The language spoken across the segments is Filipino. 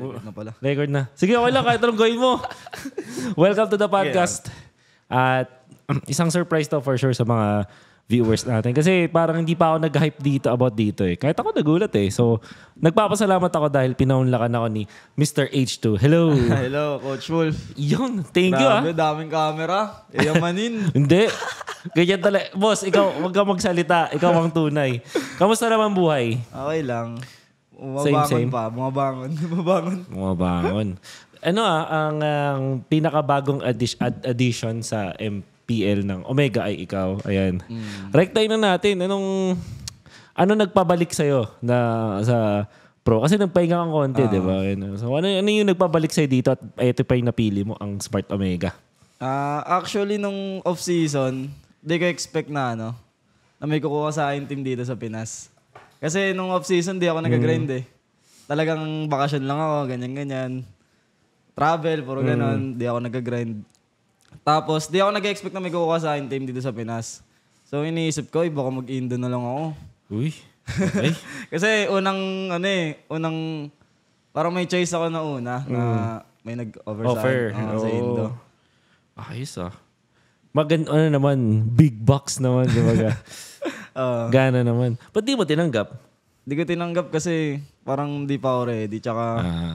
Record na pala. Record na. Sige, okay lang. Kahit anong gawin mo. Welcome to the podcast. At isang surprise to for sure sa mga viewers natin. Kasi parang hindi pa ako nag-hype dito about dito eh. Kahit ako nagulat eh. So, nagpapasalamat ako dahil pinaunlakan ako ni Mr. H2. Hello. Hello, Coach Wolf. Yun. Thank you ah. Grabe, daming camera. Iyamanin. Hindi. Ganyan talaga. Boss, ikaw, huwag kang magsalita. Ikaw ang tunay. Kamusta naman buhay? okay lang. Same, Bumabangon same. pa. Bumabangon. Bumabangon. Mga bangon. ano ah, ang, ang pinakabagong addi- ad- addition sa MPL ng Omega ay ikaw. Ayan. Rektay na natin. Anong, ano nagpabalik sa'yo na sa pro? Kasi nagpahinga kang konti, di ba? Ayun. So, ano, ano yung nagpabalik sa'yo dito at ito pa yung napili mo, ang Smart Omega? Ah, actually, nung off-season, di ko expect na ano, na may kukuha sa akin team dito sa Pinas. Kasi nung off-season, di ako nag-grind eh. Talagang bakasyon lang ako, ganyan-ganyan. Travel, puro ganon. Di ako nag-grind. Tapos, di ako nag-expect na may kukuha sa akin team dito sa Pinas. So, iniisip ko, eh, baka mag-Indo na lang ako. Uy. Okay. Kasi unang, ano eh, unang, parang may choice ako na una na may nag-offer sa, Offer. akin, oo, sa Oo. Indo. Ayos ah. Magan, ano naman, big box naman, di ba? Oo. Gana naman. Ba't di mo tinanggap? Di ko tinanggap kasi parang di pa ako ready. Tsaka Ah.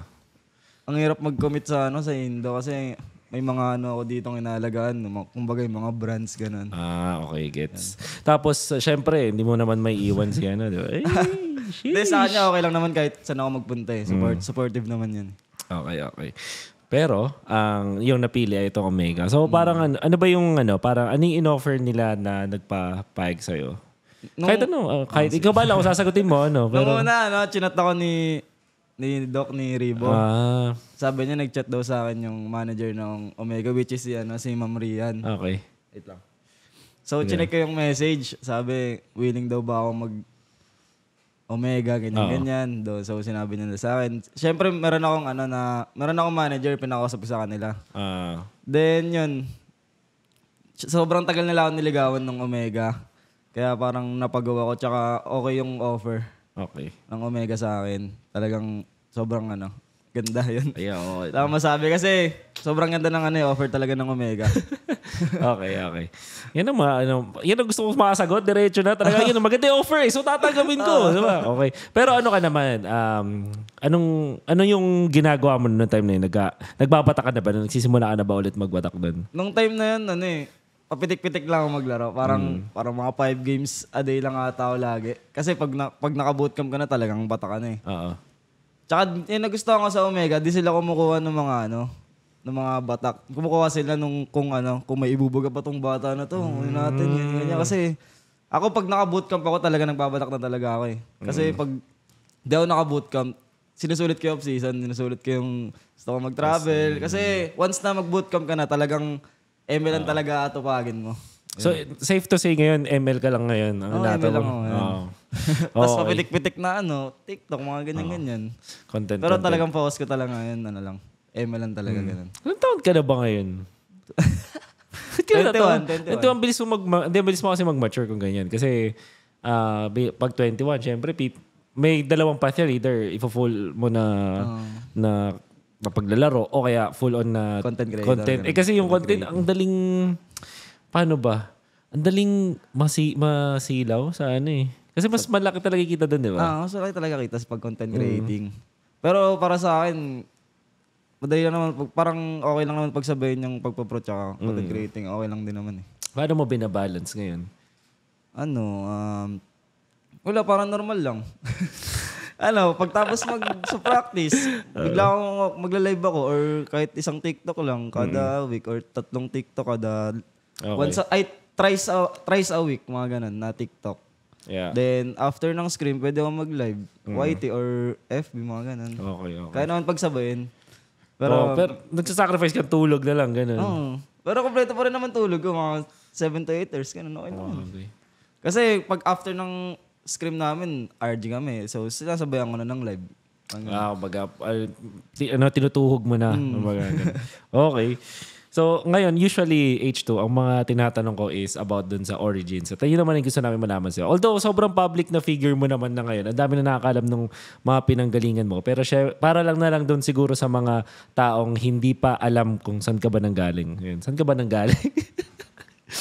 ang hirap mag-commit sa ano sa Indo kasi may mga ano ako dito inalagaan. Kumbaga yung mga brands ganun. Ah, okay, gets. Tapos, uh, syempre, hindi mo naman may iwan si ano, di ba? Eh, shit. Hindi, sa kanya okay lang naman kahit saan ako magpunta eh. Support, Supportive naman yan. Okay, okay. Pero, ang yung napili ay itong Omega. So, parang ano, ano ba yung ano, parang ano yung in-offer nila na nagpa-payag sa'yo? Kahit ano, uh, kahit ikaw ba lang, kung sasagutin mo, ano. Nung Pero, una, ano, chinat ako ni ni Doc ni Ribo. ah, Sabi niya, nag-chat daw sa akin yung manager ng Omega, which is si, ano, si Ma'am Rian. okay. Wait lang. So, chinek ko yung message. Sabi, willing daw ba ako mag Omega, ganyan-ganyan. Do, so, sinabi nila sa akin. Siyempre, meron akong ano na, meron akong manager, pinakausap ko sa kanila. Ah, Then, yun. Sobrang tagal nila ako niligawan ng Omega. Kaya parang napagawa ko, tsaka okay yung offer okay. ng Omega sa akin. Talagang sobrang ano, ganda yun. Ayan, okay. Tama masabi kasi sobrang ganda ng ano, eh, offer talaga ng Omega. okay, okay. Yan ang, ma- ano, yan ang gusto ko makasagot. Diretso na. Talaga yun. ang Maganda yung offer eh. So tatanggapin ko. di ba? Okay. Pero ano ka naman? Um, anong, ano yung ginagawa mo noong time na yun? Nagka, nagbabatak ka na ba? Nagsisimula ka na ba ulit magbatak doon? Nung time na yun, ano eh, papitik-pitik lang ako maglaro. Parang, parang mga five games a day lang ata ako lagi. Kasi pag, na, pag naka-bootcamp ka na talagang bata ka na eh. Oo. Tsaka yung nagustuhan ko sa Omega, di sila kumukuha ng mga ano, ng mga batak. Kumukuha sila nung kung ano, kung may ibubuga pa tong bata na to, mm. natin, ganyan, ganyan. Kasi ako pag naka-bootcamp ako talaga nagbabatak na talaga ako eh. Kasi pag di ako naka-bootcamp, sinusulit ko yung off-season, sinusulit ko yung gusto ko mag-travel. Kasi once na mag-bootcamp ka na, talagang ML lang talaga atupagin mo. So, safe to say ngayon, ML ka lang ngayon. Ang Oo, nato ML lang ako ngayon. Oo. Tapos Okay. papitik-pitik na ano, TikTok, mga ganyan-ganyan. Content, Pero content. talagang focus ko talaga ngayon, ano lang, ML lang talaga ganun. Ilang taon ka na ba ngayon? Ba't ka na 21, 21. 21, bilis mo mag hindi bilis mo kasi mag-mature kung ganyan. Kasi ah, bi- pag 21, syempre may dalawang path yan. Either ifo-full mo na na na paglalaro o kaya full on na Content creator, content. Eh kasi yung content ang daling paano ba? Ang daling masi, masilaw sa ano eh. Kasi mas malaki talaga kita doon, di ba? Ah, mas malaki talaga kita sa pag content creating. Pero para sa akin, madali lang naman, parang okay lang naman pagsabayin yung pagpo-pro tsaka content creating, okay lang din naman eh. Paano mo binabalance ngayon? Ano, um, wala, parang normal lang. ano, pagtapos mag sa practice, bigla akong magla-live ako or kahit isang TikTok lang kada week or tatlong TikTok kada Okay. once a, ay thrice a, thrice a week mga ganun na TikTok. Yeah. Then after ng screen, pwede ako mag-live YT or FB mga ganun. Okay, okay. Kaya naman pagsabayin. Pero, Pero, pero nagsasacrifice ka tulog na lang, ganun. Oo. pero kompleto pa rin naman tulog ko, mga 7 to 8 hours, ganun, okay naman. Okay. Kasi pag after ng scrim namin, RG kami. So, sinasabayan ko na ng live. Ang- Ah, kumbaga, ah, ti- ano, tinutuhog mo na. Ganun. okay. So, ngayon, usually, H2, ang mga tinatanong ko is about dun sa origins. At yun naman yung gusto namin malaman sa'yo. Although, sobrang public na figure mo naman na ngayon. Ang dami na nakakalam ng mga pinanggalingan mo. Pero siya, para lang na lang dun siguro sa mga taong hindi pa alam kung saan ka ba nanggaling. Saan ka ba nanggaling?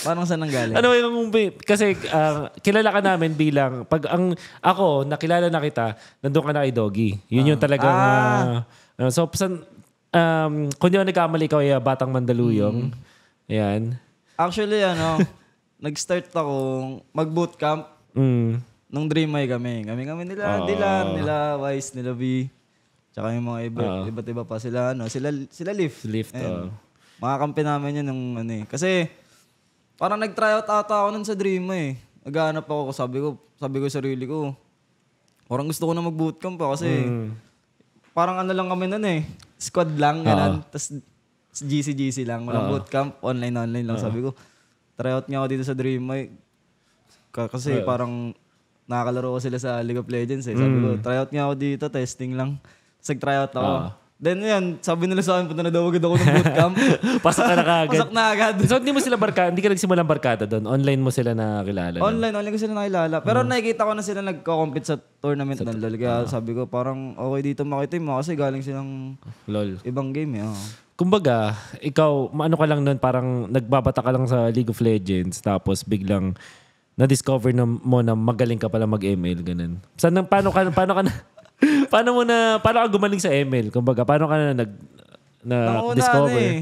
Parang saan nang galing? ano yung kasi ah, kilala ka namin bilang pag ang ako nakilala na kita nandoon ka na kay Doggy yun yung talagang Ah. ah, so san, um, kung di ako nagkamali ikaw ay ah, Batang Mandaluyong Ayan. Actually, ano, nag-start ako mag-bootcamp Mm. nung Dream High kami. Kami-kami nila, Ah. Dylan, nila Wise, nila V. Tsaka yung mga iba, iba't iba pa sila, ano, sila, sila Lift. Lift, oh. Mga kampi namin yun nung ano eh. Kasi, parang nag-tryout ata ako nun sa Dream High. Naghahanap ako, sabi ko, sabi ko sa sarili ko, parang gusto ko na mag-bootcamp pa kasi, Mm. parang ano lang kami nun eh. Squad lang, ganun. Tapos GC-GC lang. Walang bootcamp. Online-online lang. Sabi ko, tryout nga ako dito sa Dream. Ka- kasi parang nakakalaro ko sila sa League of Legends eh. Sabi ko, tryout nga ako dito. Testing lang. Tapos nag-tryout ako. Then yan, sabi nila sa akin, punta na daw agad ako ng bootcamp. Pasok ka na kagad. Pasok na agad. so hindi mo sila barkada, hindi ka nagsimulang barkada doon. Online mo sila nakilala. no? Online, online ko sila nakilala. Pero nakikita ko na sila nagko-compete sa tournament ng LoL. Kaya sabi ko, parang okay dito makitim mo kasi galing silang Lol. ibang game eh. Kumbaga, ikaw, ano ka lang nun, parang nagbabata ka lang sa League of Legends, tapos biglang na-discover na mo na magaling ka pala mag-ML, ganun. Saan, paano ka, paano ka na, paano mo na, paano ka gumaling sa ML? Kumbaga, paano ka na nag, na Nauna discover? ano eh.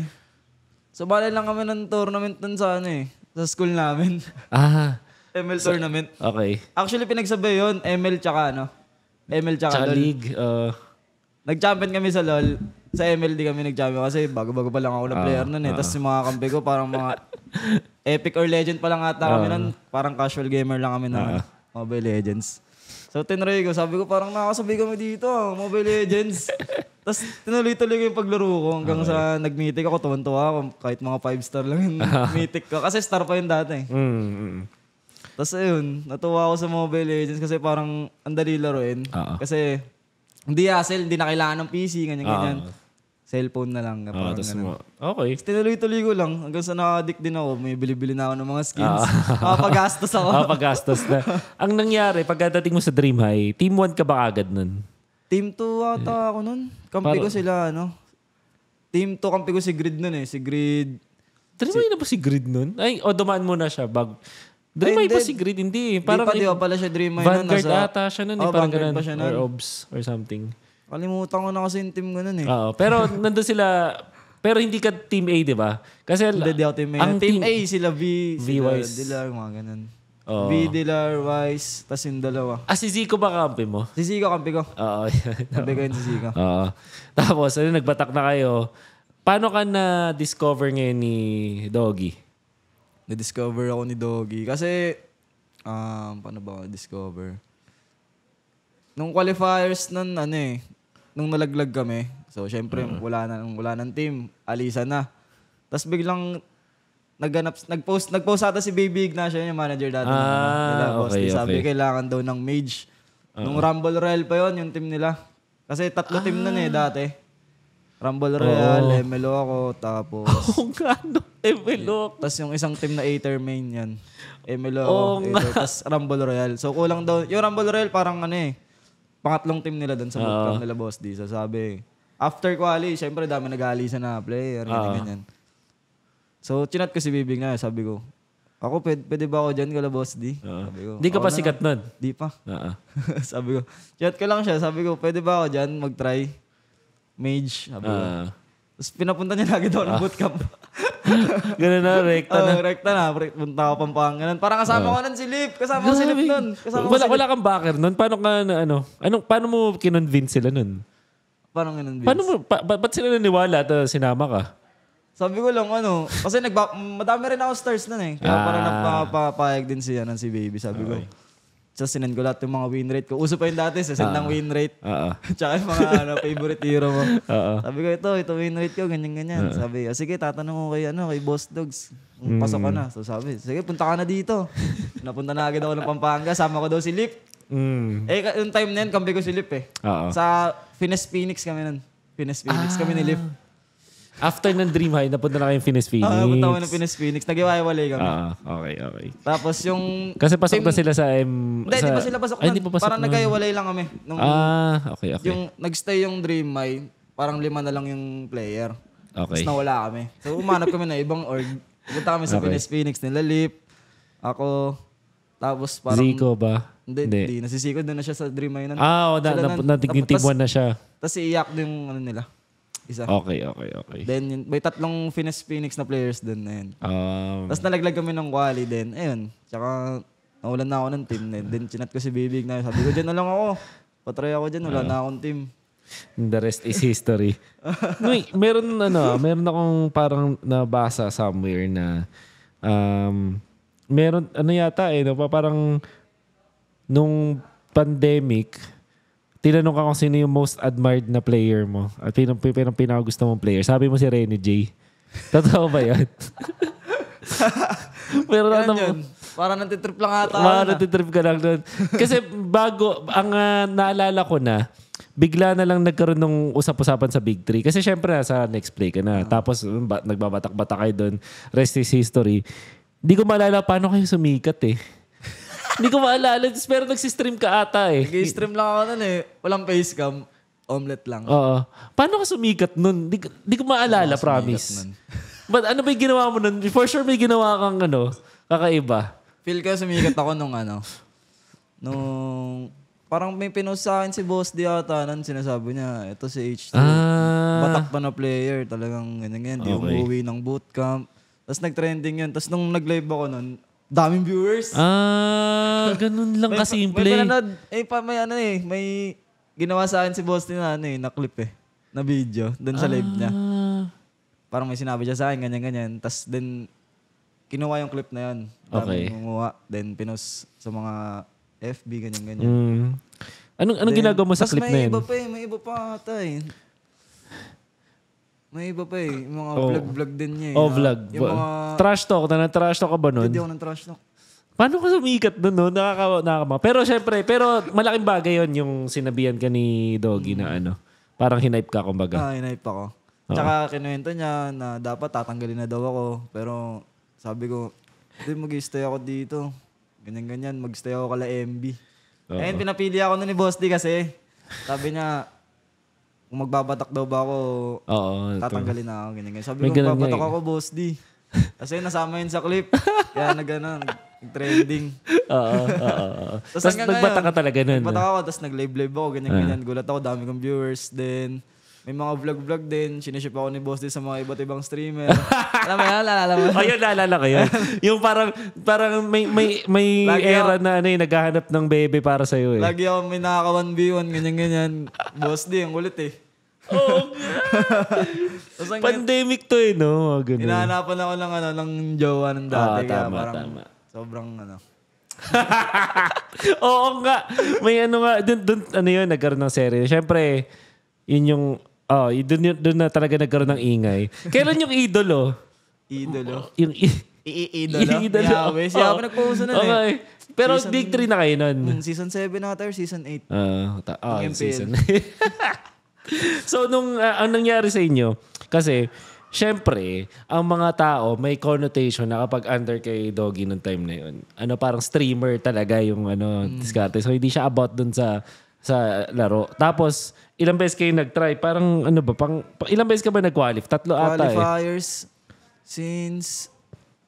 Sumali lang kami ng tournament dun sa ano eh. Sa school namin. Ah, ML tournament. okay. Actually, pinagsabay yun. ML tsaka ano. ML tsaka, Tsaka LOL. League, uh, Nag-champion kami sa LOL. Sa ML di kami nag-champion kasi bago-bago pa lang ako na player nun eh. Tapos yung mga kampi ko parang mga epic or legend pa lang ata kami nun. Parang casual gamer lang kami na Mobile Legends. So tinry ko, sabi ko parang nakakasabay kami dito, ah, Mobile Legends. Tapos tinuloy-tuloy ko yung paglaro ko hanggang sa nag-mythic ako, tuwan-tuwa ako. Kahit mga 5 star lang yung mythic ko. Kasi star pa yun dati. mm, mm. Tapos ayun, natuwa ako sa Mobile Legends kasi parang ang dali laruin. Oo. Kasi hindi hassle, hindi na kailangan ng PC, ganyan-ganyan. Oo. Cellphone na lang. Ah, parang tas ganun. mo, okay. Tapos tinuloy-tuloy ko lang hanggang sa na-addict din ako. May bili-bili na ako ng mga skins. Makapagastos ako. Ah, paggastos na. Ang nangyari, pagkadating mo sa Dream High, team 1 ka ba agad nun? Team 2 ata ako nun. Kampi ko Parang- sila, ano. Team 2, kampi ko si Grid nun eh. Si Grid. Dream High na ba si Grid nun? Ay, o dumaan mo na siya. Bag... Dream Ay, hindi. si Grid? Hindi. Parang Parang di pa, di pa pala siya Dream High nun. Vanguard Nasa- ata siya nun. Eh, Oh, parang Vanguard ganun. pa siya Or nun. OBS or something. Kalimutan ko na kasi yung team ko nun eh. Oo. Pero nandun sila... Pero hindi ka Team A, di ba? Kasi Hindi, di ako team A. ang team, A, sila V, V, sila Wise. Dilar, mga ganun. Oo. V, Dilar, Wise, tas yung dalawa. Ah, si Zico ba kampi mo? Si Zico, kampi ko. Oo. yan. Kampi ko yun si Zico. Oo. Tapos, ano, nagbatak na kayo. Paano ka na-discover ngayon ni Doggy? Na-discover ako ni Doggy. Kasi, um, paano ba ako discover Nung qualifiers nun, ano eh, nung nalaglag kami, so syempre, wala na, wala ng team, alisan na. Tapos biglang, nagganap, nag-post, nag-post ata si Baby Ignacio, yung manager dati. ano, Ah, nila, okay, Di Sabi, okay. kailangan daw ng mage. Nung Rumble Royale pa yon yung team nila. Kasi tatlo team nun eh, dati. Rumble Royale, MLO ako, tapos... Kung ano, envelope. Tapos yung isang team na Aether main yan. MLO Oo ako. Aether, Tapos Rumble Royale. So kulang daw. Yung Rumble Royale parang ano eh. Pangatlong team nila doon sa bootcamp nila Boss D. So sabi, after quali, syempre dami nag-aalisan na player. Ganyan, ganyan. So chinat ko si Bibig na. Sabi ko, ako pwede, pwede ba ako dyan kala Boss D? Sabi ko, Hindi ka "Oo pa na sikat nun? lang." Di pa. Oo. sabi ko, chat ko lang siya. Sabi ko, pwede ba ako dyan mag-try? Mage. Sabi ko. Ah. Tapos pinapunta niya lagi daw ng bootcamp. Ganun na, rekta na. Oh, rekta na. Punta ako Pampangan. Parang kasama ko nun si Lip. Kasama ko si Lip nun. Kasama ko wala, si Lip. wala kang backer nun? Paano ka na ano? Anong, paano mo kinonvince sila nun? Parang ganun, Vince. Paano mo, pa, ba, ba't sila naniwala at uh, sinama ka? Sabi ko lang ano, kasi nagba, madami rin ako stars nun eh. Kaya Ah. parang nagpapayag din si, ano, si Baby. Sabi ko. So sinend ko lahat yung mga win rate ko. Uso pa yun dati, sa send ng win rate. Oo. Tsaka yung mga ano, favorite hero mo. Oo. Sabi ko, ito, ito win rate ko, ganyan-ganyan. Sabi, ah, sige, tatanong ko kay, ano, kay Boss Dogs. Kung pasok ka na. So sabi, sige, punta ka na dito. Napunta na agad ako ng Pampanga. Sama ko daw si Lip. Mm. Eh, yung time na yun, kambi ko si Lip eh. Oo. Sa Fines Phoenix kami nun. Fines Phoenix kami ni Lip. After ng Dream High, napunta na kayong Finis Phoenix. Ah, punta kami ng Pinas Phoenix. Nag-iwalay kami. Ah, okay, okay. Tapos yung... Kasi pasok na sila sa M... Hindi, sa... di pa sila pasok Ay, nun. di pa pasok Parang nun. nag-iwalay lang kami. Nung, Ah, okay, okay. Yung nag-stay yung Dream High, parang lima na lang yung player. Okay. Tapos nawala kami. So umanap kami na ibang org. Punta kami sa Okay. Pinas Phoenix nila Lip. Ako. Tapos parang... Zico ba? Hindi, hindi. Nasisiko doon na siya sa Dream High nun. Ah, o, na, Sila na, nun. na, naging team Tapos- one na siya. Tapos iiyak din yung ano nila. Isa. Okay, okay, okay. Then yun, may tatlong Finis Phoenix na players doon na yun. Um, Tapos nalaglag kami ng quali din. Ayun. Tsaka nawalan na ako ng team. Then, then chinat ko si Bibig na sabi ko dyan na lang ako. Patry ako dyan. Wala na akong team. the rest is history. May, meron ano, meron akong parang nabasa somewhere na um, meron ano yata eh, no, pa- parang nung pandemic, tinanong ka kung sino yung most admired na player mo. At pinang, pinang pinakagusto mong player. Sabi mo si Renny J. Totoo ba yan? Pero ano, yun. Parang nantitrip lang ata. mga na. natitrip ka lang doon. Kasi bago, ang ah, naalala ko na, bigla na lang nagkaroon ng usap-usapan sa Big Three. Kasi syempre, sa next play ka na. Tapos, um, ba- nagbabatak-batak kayo doon. Rest is history. Hindi ko maalala paano kayo sumikat eh. Hindi ko maalala. Pero nagsistream ka ata eh. Nag-stream lang ako nun eh. Walang face cam. Omelette lang. Oo. Paano ka sumikat nun? Di, ko- di ko maalala, promise. But ano ba yung ginawa mo nun? For sure may ginawa kang ano, kakaiba. Feel ko sumikat ako nung ano. Nung... Parang may pinost sa akin si Boss di ata nun. Sinasabi niya, ito si H2. Ah. Batak pa na player. Talagang ganyan ganyan. Di Okay. umuwi ng bootcamp. Tapos nag-trending yun. Tapos nung nag-live ako nun, daming viewers. Ah, ganun lang May- kasimple. May pinanood, eh, pa, may ano eh, may ginawa sa akin si Boss na ano eh, na clip eh, na video, doon sa live niya. Ah. Parang may sinabi siya sa akin, ganyan-ganyan. Tapos then, kinuha yung clip na yun. Okay. Daming Kumuha. Then, pinost sa mga FB, ganyan-ganyan. Mm. Anong anong Then, ginagawa mo sa clip may na yun? iba pa eh, may iba pa ata eh. May iba pa eh, yung mga Oh. vlog-vlog din niya eh. Oh, vlog. Yung mga, Trash talk. Na trash talk ka ba nun? hindi ako ng trash talk. Paano ka sumikat nun? No? Nakaka, nakaka, pero syempre, pero malaking bagay yon yung sinabihan ka ni Doggy na ano. Parang hinipe ka, kumbaga. Ah, hinipe ako. Tsaka kinuwento niya na dapat tatanggalin na daw ako. Pero sabi ko, hindi mag-stay ako dito. Ganyan-ganyan, mag-stay ako kala MB. Ayun, pinapili ako nun ni Boss D kasi. Sabi niya, kung magbabatak daw ba ako, Oo. tatanggalin na ako. Ganyan-ganyan. Sabi May ko, ganun nga magbabatak eh. ako, Boss D. Kasi nasama yun sa clip. Kaya nag, ano, nag-trending. Oo, oo, oo. Tapos Tapos hanggang nagbata ngayon, ka talaga nun. Nagbatak ako, tapos nag-live-live ako, Ah. ganyan-ganyan. Gulat ako, dami kong viewers. Then, may mga vlog-vlog din. Siniship ako ni Boss din sa mga iba't ibang streamer. alam mo yan? Alam mo? Oh, yun, naalala ko yun. yung parang, parang may, may, may Lagi era na ano, eh, naghahanap ng bebe para sa'yo eh. Lagi ako may nakaka 1v1, ganyan-ganyan. Boss din, ang kulit eh. Oo. Tapos ang Pandemic to eh, no? Mga Ganun. hinahanapan ako ng, ano, ng jowa ng Ah, dati. kaya tama, parang tama. sobrang ano. Oo nga. May ano nga, dun, dun, ano yun, nagkaroon ng serye. Siyempre, yun yung, oh, yun, dun, yun- dun na talaga nagkaroon ng ingay. Kailan yung idolo? Idolo. Yung, i- Iidolo? idolo. Yahweh. Siya ako Oo. nagpuso nun Okay. eh. Pero Season- big three na kayo nun. Nung season 7 na or season 8. Ah, ta- ah, Yung season. so, nung ah, ang nangyari sa inyo, kasi, syempre, ang mga tao may connotation na kapag under kay Doggy nung time na yun, ano, parang streamer talaga yung ano, Mm. diskarte. So, hindi siya about dun sa sa laro. Tapos, ilang beses kayo nag-try? Parang, ano ba, pang, pa- ilang beses ka ba nag-qualify? Tatlo ata eh. Qualifiers since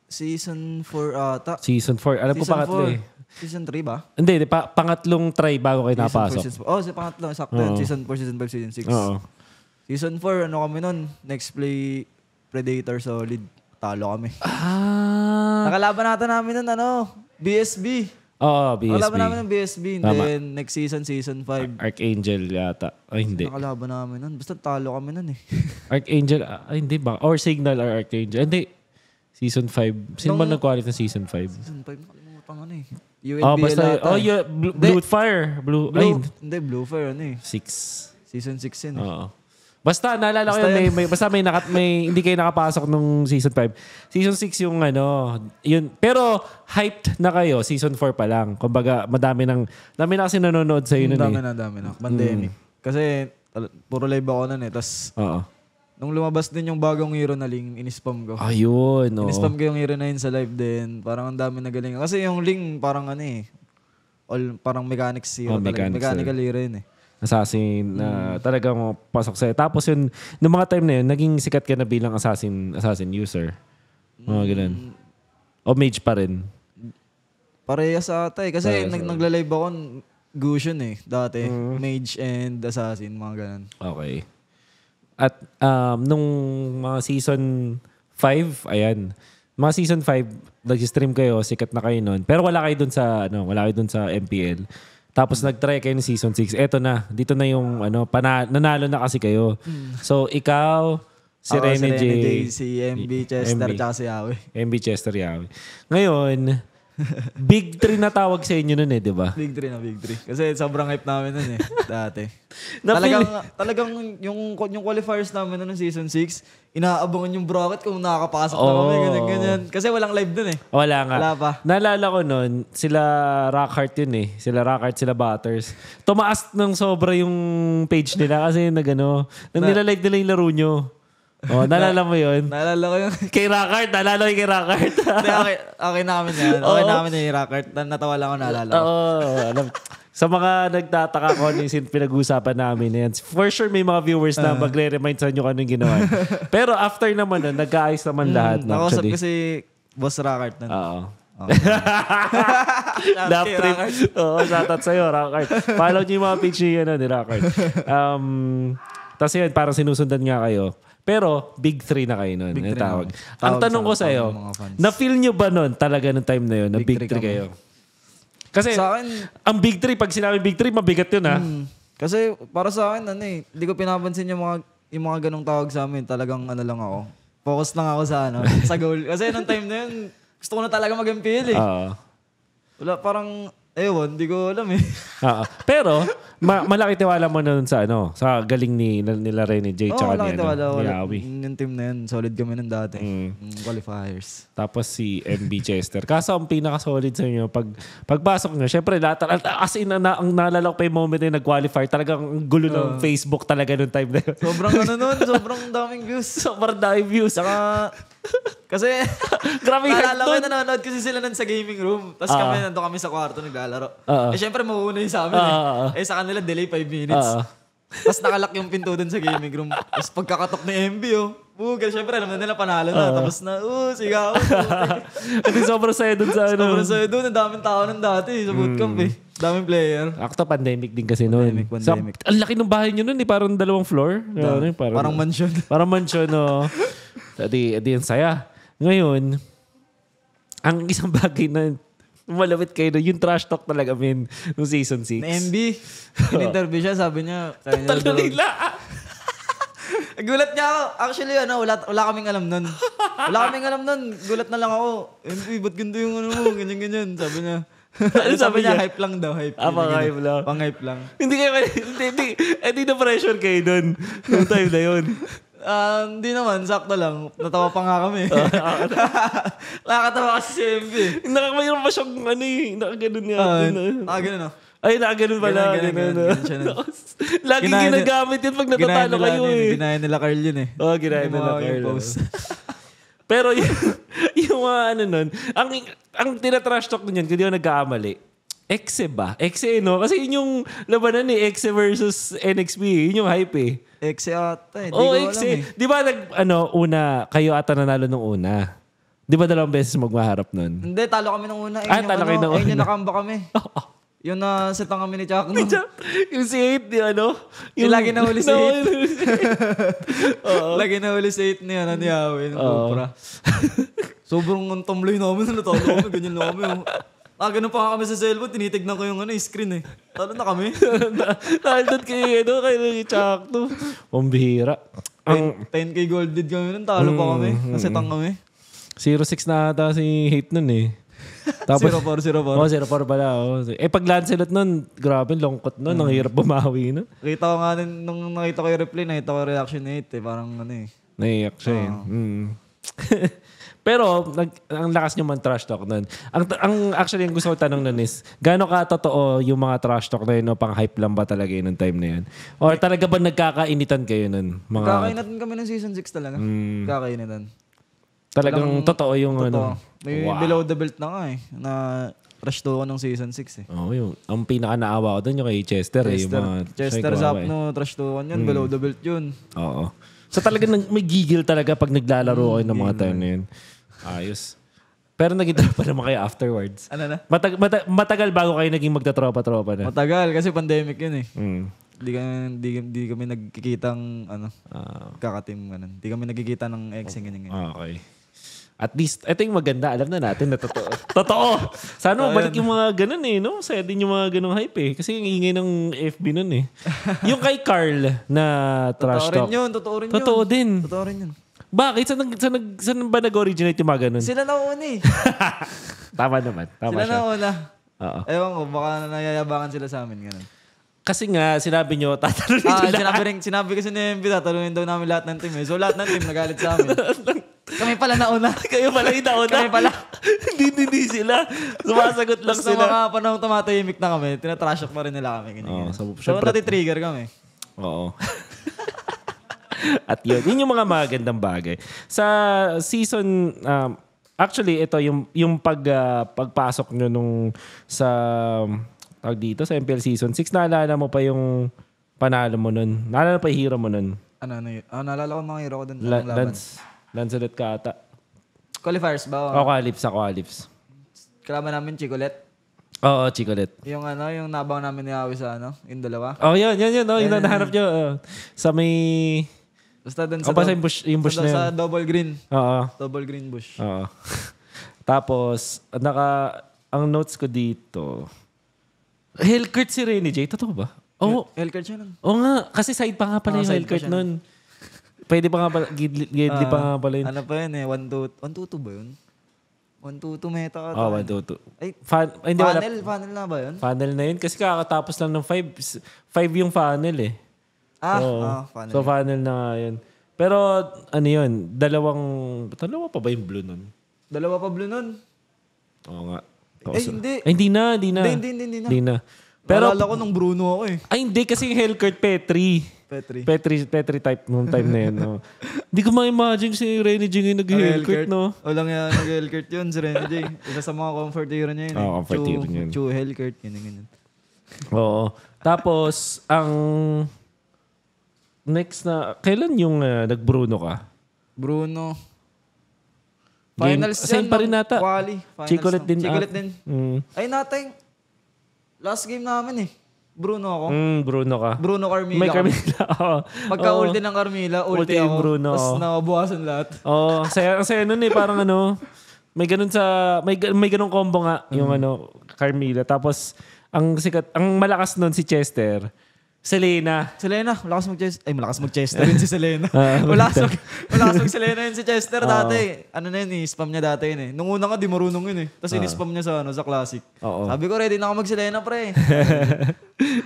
season 4 ata. Season 4. Alam ko Season pangatlo four. eh. Season 3 ba? Hindi, di, pa, pangatlong try bago kayo Season napasok. four, season four. Oh, sa pangatlo. Sakto yun. Season 4, season 5, season 6. Oo. Season 4, ano kami nun? Next play, Predator Solid. Talo kami. Ah. Nakalaban natin namin nun, ano? BSB. Oo, BSB. Nakalaban namin ng BSB. And Tama. then, next season, season 5. Archangel yata. Ay, hindi. Nakalaban namin nun. Basta talo kami nun eh. Archangel, ah, ay, hindi ba? Or Signal or Archangel. Hindi. Season 5. Sino ba Nung- nag-qualify ng season 5? season 5, nakalimutan ko na eh. UNBL Oh, basta, ata oh, yeah, Blue. Blue Fire. Blue, Blue, ay, hindi, Blue Fire, ano eh. 6. Season 6 yun eh. Oo. Basta, naalala ko Basta yun, may, may, basta may, nakat, may, hindi kayo nakapasok nung season 5. Season 6 yung ano, yun. Pero, hyped na kayo, season 4 pa lang. Kumbaga, madami nang, dami na kasi nanonood sa'yo nun dami eh. na, dami na. Pandemic. Kasi, tal- puro live ako nun eh. Tapos. Nung lumabas din yung bagong hero na Ling, inispam ko. Ayun, oo. Inispam ko yung hero na yun sa live din. Parang ang dami nagaling. Kasi yung Ling, parang ano eh. All, parang mechanics hero Oh, talaga. mechanics Mechanical hero yun eh. Assassin na Mm. talagang pasok sa'yo. Tapos yun, noong mga time na yun, naging sikat ka na bilang assassin assassin user. Mga ganun. Mm. O mage pa rin. Parehas ata eh. Kasi Parehas, nag, nagla-live ako Gusion eh. Dati. Mm. Mage and Assassin. Mga ganun. Okay. At um, nung mga season 5, ayan. Mga season 5, nag-stream kayo, sikat na kayo nun. Pero wala kayo dun sa, ano, wala kayo dun sa MPL. Tapos nag-try kayo ng season 6. Eto na, dito na yung, ano, pana- nanalo na kasi kayo. So, ikaw, si Ako, Rene J, si MB Chester, MB. tsaka si Yawe. MB Chester Yawi. Ngayon, big 3 na tawag sa inyo nun eh, di ba? Big 3 na big 3. Kasi sobrang hype namin nun eh. Dati. Na talagang, talagang yung, yung qualifiers namin nun ng season 6, inaabangan yung bracket kung nakakapasok na kami. Oh. Ganyan, ganyan. Kasi walang live dun eh. Wala nga. Wala pa. Naalala ko nun, sila Rockhart yun eh. Sila Rockhart, sila Butters. Tumaas ng sobra yung page nila kasi nagano, nang nilalive nila yung laro nyo. Oh, naalala mo yun? Naalala ko yung... kay Rockhart, naalala ko yung kay Rockhart. Hindi, okay, okay namin yan. Okay Oo. namin yung Rockart. Natawa lang ako naalala ko. Oo, alam. Sa mga nagtataka ko ano yung pinag-uusapan namin na yan, for sure may mga viewers na magre-remind sa inyo kung anong ginawa. Pero after naman nun, nagkaayos naman lahat. no, Nakausap actually. ko si Boss Rockart nun. Oo. Lap trip. Rockart. Oo, shoutout sa'yo, Rockart. Follow niyo yung mga page ni, ano, ni Rockart. Um, Tapos yun, parang sinusundan nga kayo. Pero, big three na kayo nun. Big three tawag. na. Ang Tawag tanong sa- ko mga fans. na-feel nyo ba nun talaga nung time na yun, na Big big, three kayo? Kasi, Sa akin, ang big three, pag sinabi big three, mabigat yun ha. Hmm. Kasi para sa akin, ano eh, hindi ko pinapansin yung mga, yung mga ganong tawag sa amin. Talagang ano lang ako. Focus lang ako sa ano, sa goal. Kasi nung time na yun, gusto ko na talaga mag-MPL eh. Oo. Wala, parang, ewan, hindi ko alam eh. Oo. Pero, ma- malaki tiwala mo nun sa ano, sa galing ni nila Rene J. Oo, tsaka ni, ano, wala. ni. Awi. Yung team na yun, solid kami nun dati. Mm. Mm, qualifiers. Tapos si MB Chester. Kaso ang pinaka-solid sa inyo, pag pagpasok nyo, syempre, lahat, as in, na, ang naalala ko pa yung moment na nag-qualify, talagang ang gulo ng Facebook talaga nung time na yun. Sobrang ano nun, sobrang daming views. Sobrang dami views. Tsaka, kasi, Grabe yung naalala ko nanonood kasi sila nun sa gaming room. Tapos Ah. kami, nandun kami sa kwarto naglalaro. Ah. Eh, syempre, mauuna yun sa amin ah. eh. Eh, sa kanila, delay 5 minutes. Oo. Tapos nakalock yung pinto dun sa gaming room. Tapos pagkakatok ni MB, oh. Bugal, syempre, alam na nila panalo na. Tapos na, uh, sigaw. Hindi sobrang saya dun sa ano. Sobrang sa'yo doon, ang daming tao nun dati sa bootcamp eh. Daming player. Akto, pandemic din kasi noon. Pandemic, pandemic. Sa, ang laki ng bahay nyo noon, eh, parang dalawang floor. Ano, eh, parang, Parang mansion. Parang mansion, no? Adi, adi ang saya. Ngayon, ang isang bagay na malawit kayo doon, yung trash talk talaga, min, nung season 6. Na MB, in-interview siya, sabi niya, kaya niya Talo daw- nila. Gulat niya ako. Actually, ano, wala, wala kaming alam nun. Wala kaming alam nun. Gulat na lang ako. MB, ba't ganito yung ano mo? Ganyan, ganyan. Sabi niya. Ano sabi sabi niya, hype lang daw, hype. Ah, pang hype lang. Pang hype lang. hindi kayo, hindi, hindi, eh, di na pressure kayo doon. Nung time na yun. Ah, hindi naman, sakto lang. Natawa pa nga kami. Nakakatawa kasi si MB. Nakamayroon pa siyang ano eh, nakaganon nga. Ah, Ano. ah, ganun oh. Ay, nakaganon pala. Ganun, ganun, ganun, ganun, Ginaya ni- ginagamit yun pag Ginaya natatalo nila, kayo ano yun, eh. Ginaya nila Carl yun eh. Oo, ginaya Yung nila Carl. Pero yung, yung mga ano nun, ang, ang tinatrash talk nun yan, kung di ako nagkakamali, Exe ba? Exe, no? Kasi yun yung labanan ni Exe versus NXP. Yun yung hype eh. Exe ata eh. Di Oo, ko alam Exe. eh. Di ba nag, ano, una, kayo ata nanalo nung una? Di ba dalawang beses magmaharap nun? Hindi, talo kami nung una. Ayun Ah, yung talo ano, kayo nung ayun yung una. nakamba kami. Yung na setan kami ni Chuck. No? yung si 8, di ano? Yung lagi nahuli si No, Eight. Lagi na huli sa 8 ni, ano, ni Oo. Cobra. Sobrang ang tamlay namin, natalo kami, ganyan lang kami. Oh. Ah, ganun pa nga kami sa cellphone, tinitignan ko yung ano, yung screen eh. Talo na kami. Nandun kay, ano, kay Chuck, no? Pambihira. Ang 10k gold did kami nun, talo pa kami. Mm, Nasetang kami. 0-6 na ata si Hate nun eh. Tapos, 0-4, 0-4. Oh, 0-4 pala. Oh. Eh, pag Lancelot nun, grabe, longkot nun. Ang hirap bumawi nun. Kita ko nga din, nung nakita ko yung replay, nakita ko yung reaction ni 8 eh. Parang ano eh. Naiyak siya eh. Mm. Pero, nag, ang lakas nyo man trash talk nun. Ang, ang actually, ang gusto ko tanong nun is, gaano ka totoo yung mga trash talk na yun o pang hype lang ba talaga yun ng time na yun? Or talaga ba nagkakainitan kayo nun? Mga, Kakainatan kami ng season 6 talaga. Kakainatan. talagang Walang- totoo yung Totoo. ano? May Wow. below the belt na nga eh. Na rush to ako ng season 6 eh. Oo, yung, ang pinaka naawa ko doon yung kay Chester. eh, yung Chester, mga, Chester kawawa eh. Zapno, trash to yun. Below the belt yun. Oo. So talaga may gigil talaga pag naglalaro kayo ng mga time na yun. Ayos. Pero naging tropa naman kayo afterwards. Ano na? Matag, mata- matagal bago kayo naging magtatropa-tropa na. Matagal kasi pandemic yun eh. Mm. Hindi kami, di, di kami nagkikitang ano, Ah, kakatim. Ganun. Di kami nagkikita ng ex ganyan. ganyan. okay. At least, ito yung maganda. Alam na natin na totoo. totoo! Sana Totoo balik yung mga ganun eh, no? Saya din yung mga ganung hype eh. Kasi yung ingay ng FB nun eh. yung kay Carl na trash Totoo rin talk. yun. Totoo rin Totoo yun. din. Totoo rin yun. Bakit? Saan, saan, saan ba nag-originate yung mga ganun? Sila na una eh. Tama naman. Tama Sila siya. na una. Oo. Ewan ko, baka nayayabangan sila sa amin. Ganun. Kasi nga, sinabi nyo, tatanungin Ah, nyo sinabi, rin, sinabi kasi ni MB, tatanungin daw namin lahat ng team eh. So lahat ng team nagalit sa amin. Kami pala na una. Kayo pala yung nauna. Kami pala. hindi, hindi, hindi sila. Sumasagot lang Tapos sa sila. mga panahon tumatahimik na kami, tinatrash talk pa rin nila kami. Ganyan, Oo, ganyan. so, so, syempre- nati-trigger kami. Oo. At yun, yun yung mga magandang bagay. Sa season, um, actually, ito yung, yung pag, ah, pagpasok nyo nung sa, tawag dito, sa MPL season 6, naalala mo pa yung panalo mo nun? Naalala pa yung hero mo nun? Ano, ano yun? Ah, naalala ko mga hero ko dun. La- laban? Lance, Lancelot ka ata. Qualifiers ba? O, Calypso, ako Calypso. Kalaban namin Chicolet. Oo, Chicolet. Yung ano, yung nabang namin ni Awi sa ano, yung dalawa. Oh, yun, yun, yun. Oh, yung nahanap nyo. oh. sa may... Basta dun O, sa, basta dob- yung bush, yung bush sa, na sa yun. double green. Oo. Double green bush. Oo. Tapos, naka... Ang notes ko dito... Hellcurt si Rene J. Totoo ba? Oo. Hellcard siya nun. Oo nga. Kasi side pa nga pala Ah, yung Hellcurt nun. Pwede pa nga pala. Gidli, gidli pa Ah, nga pala yun. Ano pa yun eh, 1-2, 1-2 ba yun? 1-2 meta ka. Oo, oh, 1, 2, 2. Ay, Fan, ay, hindi wala. funnel, funnel na ba yun? Funnel na yun. Kasi kakatapos lang ng 5. 5 yung funnel eh. Ah, Oo. ah, funnel. So, funnel na nga yun. Pero, ano yun? Dalawang... Dalawa pa ba yung blue nun? Dalawa pa blue nun. Oo nga. Eh, hindi. Ay, hindi na, hindi na. Hindi, hindi, hindi, hindi na. Hindi na. Pero, Pero, ko nung Bruno ako eh. ay hindi kasi yung Hellcurt Petri. Petri. Petri, Petri type nung time na yun. No? Hindi ko ma-imagine si Renny Jing yung nag-Hellcurt, no? Walang yan, nag-Hellcurt yun, si Renny J. Isa sa mga comfort hero niya yun. Oo, eh. comfort Chu- hero niya yun. Chu Hellcurt, yun, yun, yun. Oo. Tapos, ang next na, kailan yung uh, nag-Bruno ka? Bruno. Game- Finals same yan, pa rin nata. Quali. Finals Chicolet din. Chicolet ah. din. Mm. Ay, natay. Last game namin eh. Bruno ako. Mm, Bruno ka. Bruno Carmila. May. Carmila. Oo. Pagka-ulti ng Carmila, ulti, Ulti yung ako. Bruno, Tapos nababawasan lahat. Oo, oh, saya, saya nun eh. Parang ano, may ganun sa, may, may ganun combo nga, yung Mm. ano, Carmila. Tapos, ang sikat, ang malakas nun si Chester, Selena. Selena, malakas mag-Chester. Ay, malakas mag-Chester yun si Selena. Ah, malakas, mag, malakas mag-Selena yun si Chester dati. Ano na yun eh, spam niya dati yun eh. Nung una nga, di marunong yun eh. Tapos in-spam niya sa, ano, sa Classic. Oo. Sabi ko, ready na ako mag-Selena, pre.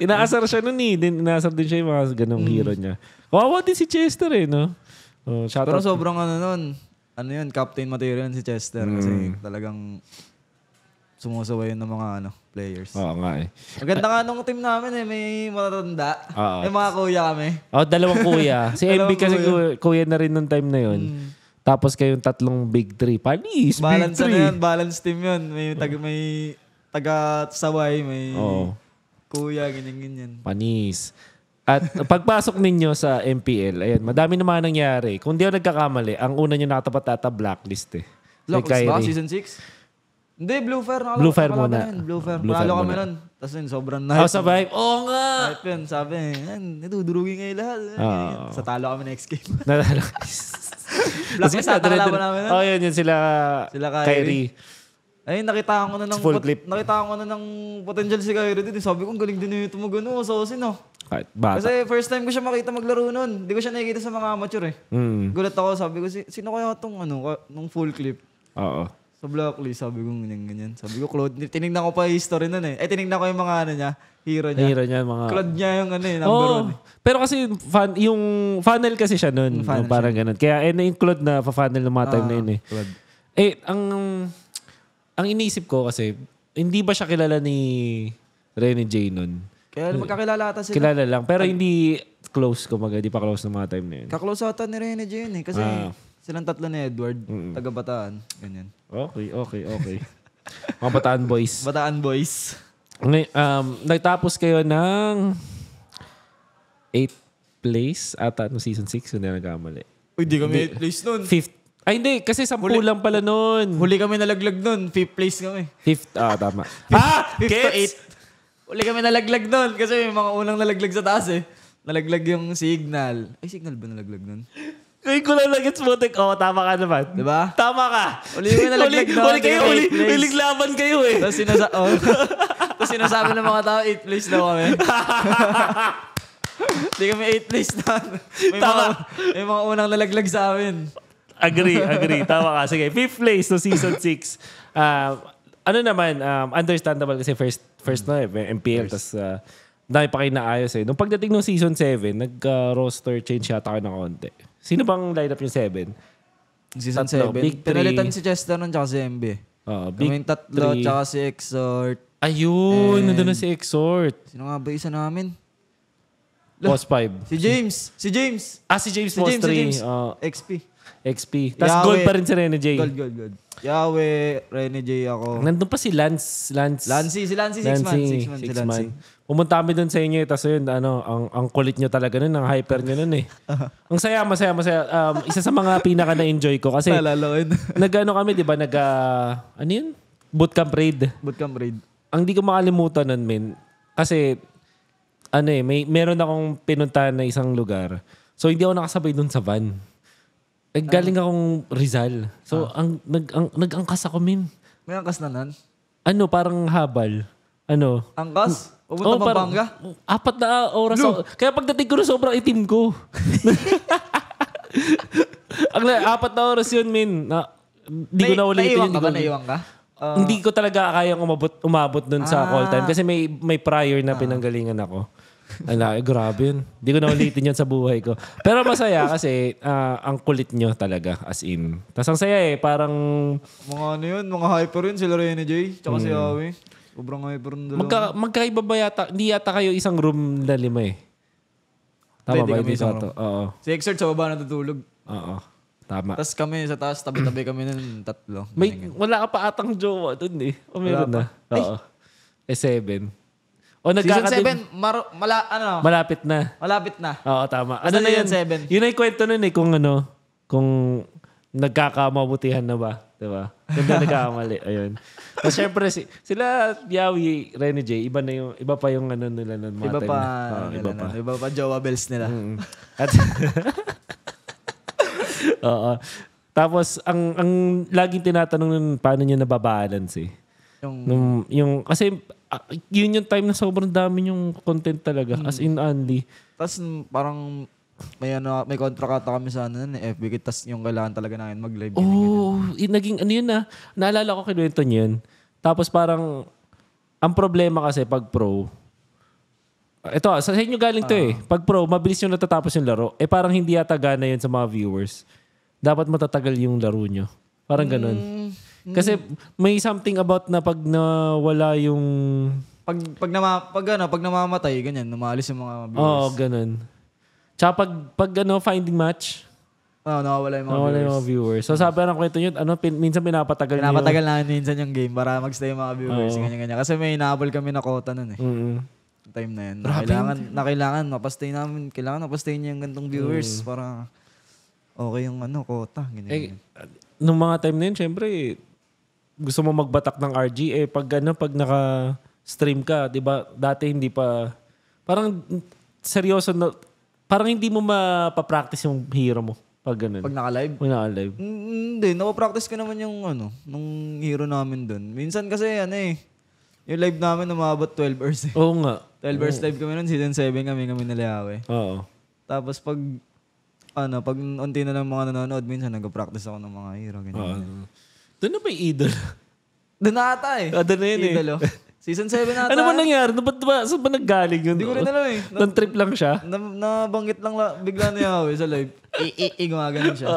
Inaasar siya nun eh. Din, inaasar din siya yung mga ganung Mm. hero niya. Kawawa din si Chester eh, no? Oh, shout Pero out. sobrang ano nun, ano yun, captain material si Chester. Mm. Kasi talagang sumusaway yun ng mga ano, players. Oo nga eh. Maganda nga nung team namin eh, may matatanda. Oo. May mga kuya kami. Oh, dalawang kuya. Si MB Dalawang kasi kuya. kuya. na rin nung time na yun. Tapos kayong tatlong big three. Panis, big Balance ano three. yun, balance team yun. May taga, may taga saway, may Oo. kuya, ganyan ganyan. Panis. At pagpasok ninyo sa MPL, ayan, madami naman nangyari. Kung di ako nagkakamali, ang una nyo nakatapat ata blacklist eh. Si Locals ba? Kyrie. Season 6? Hindi, Blue Fair. Nakala, Blue Fair muna. Yun. Blue Fair. Blue Fair kami nun. Tapos yun, sobrang Oh, hype. sa vibe. Oo nga! Hype yun. Sabi, yan, nadudurugin ngayon lahat. Oo. Sa talo kami next game. Nadala. Blacklist ata kalaban namin nun. Oh, yun, yun sila, Sila Kyrie. Kyrie. Ay, nakita ko na ng Full clip. nakita ko na ng potential si Kyrie din. Sabi ko, ang galing din ito mag ano, sosin oh. Kahit bata. Kasi first time ko siya makita maglaro noon. Hindi ko siya nakikita sa mga amateur eh. Mm. Gulat ako, sabi ko, "Si- sino kaya tong ano, nung full clip? Oo. Sa blacklist, sabi ko, ganyan, ganyan. Sabi ko, Claude, tinignan ko pa yung history nun eh. Eh, tinignan ko yung mga ano niya, hero niya. Hero niya, mga... Claude niya yung ano eh, number Oo. one eh. Pero kasi fan, yung funnel kasi siya nun. Yung Yung parang ganun. Kaya eh, na-include na pa-funnel ng mga time Ah, na yun eh. Claude. Eh, ang ang iniisip ko kasi, hindi ba siya kilala ni Rene J nun? Kaya magkakilala ata sila. Kilala lang. Pero hindi close ko mag Hindi pa close ng mga time na yun. Kaklose ata ni Rene J yun eh. Kasi Ah. silang tatlo ni Edward, taga Bataan. Ganyan. Okay, okay, okay. mga bataan boys. Bataan boys. Ngay- um, nagtapos kayo ng 8th place ata no season 6 yun na nagkamali. Uy, di kami 8th place nun. Fifth. Ay hindi, kasi 10 lang pala nun. Huli kami nalaglag nun. 5th place kami. Fifth, ah tama. ah! Fifth to? 8th. Huli kami nalaglag nun. Kasi may mga unang nalaglag sa taas eh. Nalaglag yung signal. Ay, signal ba nalaglag nun? Kaya ko lang nagets mo, tek. Oo, tama ka naman. Diba? Tama ka. Uli yung nalaglag Uli- nun. Uli kayo, uli. Uli laban kayo eh. Tapos, sinasa oh. Tapos sinasabi ng mga tao, 8th place daw kami. Hindi kami 8th place na. May Tama. mga, may mga unang nalaglag sa amin. Agree, agree. Tama ka. Sige, fifth place no season 6. Uh, ano naman, um, understandable kasi first first na eh, MPL. Tapos uh, dahil pa kayo naayos eh. Nung pagdating ng season 7, nag-roster change yata kayo ng konti. Sino bang lineup yung 7? Season Tatlo, 7. big three. Pinalitan si Chester nun tsaka si MB. Uh, big Kaming tatlo three. tsaka si Exort. Ayun, And- nandun na si Exhort. Sino nga ba isa namin? Post 5. Si James. Si James. Ah, si James Si Post James, si 3. James. Uh, XP. XP. Tapos Yahweh. gold pa rin si Rene J. Gold, gold, gold. Yahweh, Rene J ako. Nandun pa si Lance. Lance. Lancy. Si Lancy, six man. Six man si Lancy. Pumunta kami doon sa inyo. Tapos yun, ano, ang, ang kulit nyo talaga nun. Ang hyper nyo nun eh. ang saya, masaya, masaya. Um, isa sa mga pinaka na-enjoy ko. Kasi yun. nag-ano kami, di ba? Nag, ah, ano yun? Bootcamp raid. Bootcamp raid. Ang di ko makalimutan nun, men. Kasi, ano eh, may, meron akong pinuntahan na isang lugar. So, hindi ako nakasabay doon sa van. Eh, galing akong Rizal. So, ang, nag, ang, nag-angkas ako, min. May angkas na nan. Ano, parang habal. Ano? Angkas? Pupunta Oh, oh, parang- Pampanga? Apat na oras ako. Kaya pagdating ko na sobrang itim ko. ang apat na oras yun, min. Na, hindi ko na ulitin yun. ka ba? Hindi ko- ka? Ah, hindi ko talaga kayang umabot, umabot dun sa Ah. call time. Kasi may, may prior na pinanggalingan ako. Ala, grabe yun. Hindi ko na ulitin yun sa buhay ko. Pero masaya kasi ah, ang kulit nyo talaga, as in. Tapos ang saya eh, parang mga ano yun, mga hyper yun, sila Rene J. Tsaka si Yahweh. Sobrang hyper ng dalawa. magka, magkaiba ba yata? Hindi yata kayo isang room na lima eh. Tama Pwede ba? kami Hindi isang sa to. Oo. Si Exert sa baba natutulog. Oo. Tama. Tapos kami sa taas, tabi-tabi kami ng tatlo. May, wala ka pa atang jowa dun eh. O meron na. Oo. Eh, seven. O Season nagkakatin. 7, mar- mala, ano, Malapit na. malapit na. Oo, tama. Basta Ano na season yun? seven. Yun ay kwento nun eh, kung ano, kung nagkakamabutihan na ba. Diba? Na nagkakamali. Ayun. Tapos syempre, si, sila, Yawi, Rene J, iba na yung, iba pa yung ano nila nun. mga Iba time pa, na. Oo, nila iba pa. iba pa jowa bells nila. Mm. At, Oo. Tapos, ang, ang laging tinatanong nun, paano nyo nababalance eh. Yung, Nung, yung, kasi, ah, yun yung time na sobrang dami yung content talaga. As in, only. tapos mm, parang may ano, may contract ata kami sa ano nun, eh, FB, tapos yung kailangan talaga namin mag-live. Oh, i- naging ano yun na. Naalala ko kinuwento niyo yun. Tapos parang, ang problema kasi pag pro, ito, sa inyo galing to eh. Pag pro, mabilis yung natatapos yung laro. Eh parang hindi yata gana yun sa mga viewers. Dapat matatagal yung laro nyo. Parang ganun. Mm, Kasi may something about na pag nawala yung... Pag, pag, nama, pag, ano, pag namamatay, ganyan, numalis yung mga viewers. Oo, ganun. Tsaka pag, pag ano, finding match, Oo, nawawala yung mga nawala viewers. yung mga viewers. So sabi ng kwento nyo, ano, pin, minsan pinapatagal nyo Pinapatagal namin minsan yung game para magstay yung mga viewers. Ganyan, ganyan. Kasi may inaabol kami na quota nun eh. Mm. Time na yun. Na kailangan, na kailangan, mapastay namin. Kailangan mapastay niya yung gantong viewers para okay yung ano, quota. Ganyan. Eh, nung mga time na yun, syempre, gusto mo magbatak ng RG, eh, pag ano, pag naka-stream ka, di ba, dati hindi pa, parang seryoso na, parang hindi mo mapapractice yung hero mo pag ganun. Pag naka-live, Pag naka-live. Mm, Hindi, napapractice ko naman yung ano, nung hero namin doon. Minsan kasi ano eh, yung live namin umabot 12 hours eh. Oo nga. 12 hours live kami noon, season 7 kami kami nalayaw eh. Oo. Tapos pag, ano, pag unti na lang mga nanonood, minsan nag-practice ako ng mga hero. Ganyan. Oo. Doon na ba yung idol? Doon na ata eh. Ah, doon na yun eh. Idolo. Season 7 na ata. ano ba nangyari? Ano ba, ba, saan ba naggaling yun? Hindi ko rin alam eh. Na, Nang trip lang siya? na, nabanggit lang la, bigla na Yahweh sa live. I, i, i, gumaganon siya.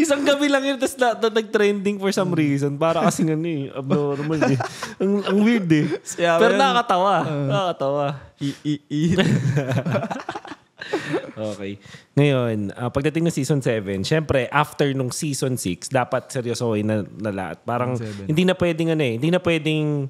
Isang gabi lang yun, tapos na, na- nag-trending for some reason. Para kasi ano eh, abnormal eh. ang, ang weird eh. Kaya Pero yun. nakakatawa. Nakakatawa. I, i, i. Okay. Ngayon, ah, pagdating ng season 7, syempre, after nung season 6, dapat seryosohin na, na lahat. Parang, Seven. hindi na pwedeng ano eh, hindi na pwedeng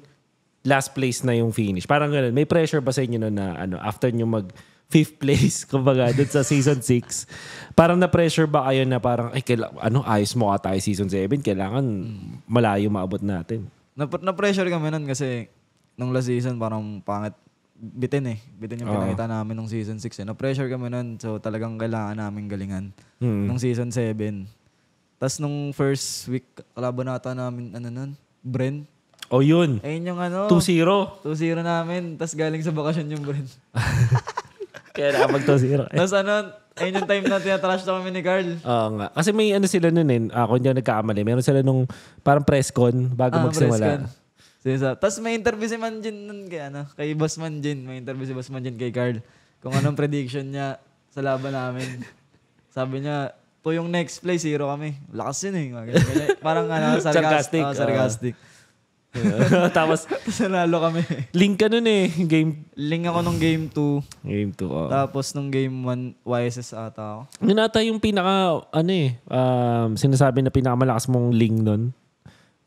last place na yung finish. Parang ganun. May pressure ba sa inyo no na ano, after nyo mag fifth place, kumbaga, dun sa season 6, parang na-pressure ba kayo na parang, ay, kaila, ano, ayos mo ka tayo season 7, kailangan malayo maabot natin. na, na pressure kami nun kasi nung last season parang pangit bitin eh. Bitin yung pinakita namin nung season 6 eh. Na pressure kami nun so talagang kailangan namin galingan. Hmm. Nung season 7. Tapos nung first week kalaban nata namin ano nun, Bren. O yun, Ayun yung ano. 2-0. 2-0 namin. Tapos galing sa bakasyon yung Bren. Kaya nakapag 2-0. Eh. Tapos ano, ayun yung time na tinatrash na kami ni Carl. Oo nga. Kasi may ano sila nun eh. Ako hindi ako nagkakamali. Meron sila nung parang press con bago Ah, magsimula. Tapos may interview si Manjin nun kay, ano, kay Boss Manjin. May interview si Boss Manjin kay Carl. Kung anong prediction niya sa laban namin. Sabi niya, to yung next play, zero kami. Lakas yun eh. Parang ano, Sarcastic, sarcastic. Oh, sarcastic. Tapos, Tapos nanalo kami. link ka nun eh. Game Ling ako nung game 2. Game 2. Oh. Tapos nung game 1, YSS ata ako. Yun ata yung pinaka, ano eh, um, sinasabi na pinakamalakas mong link nun.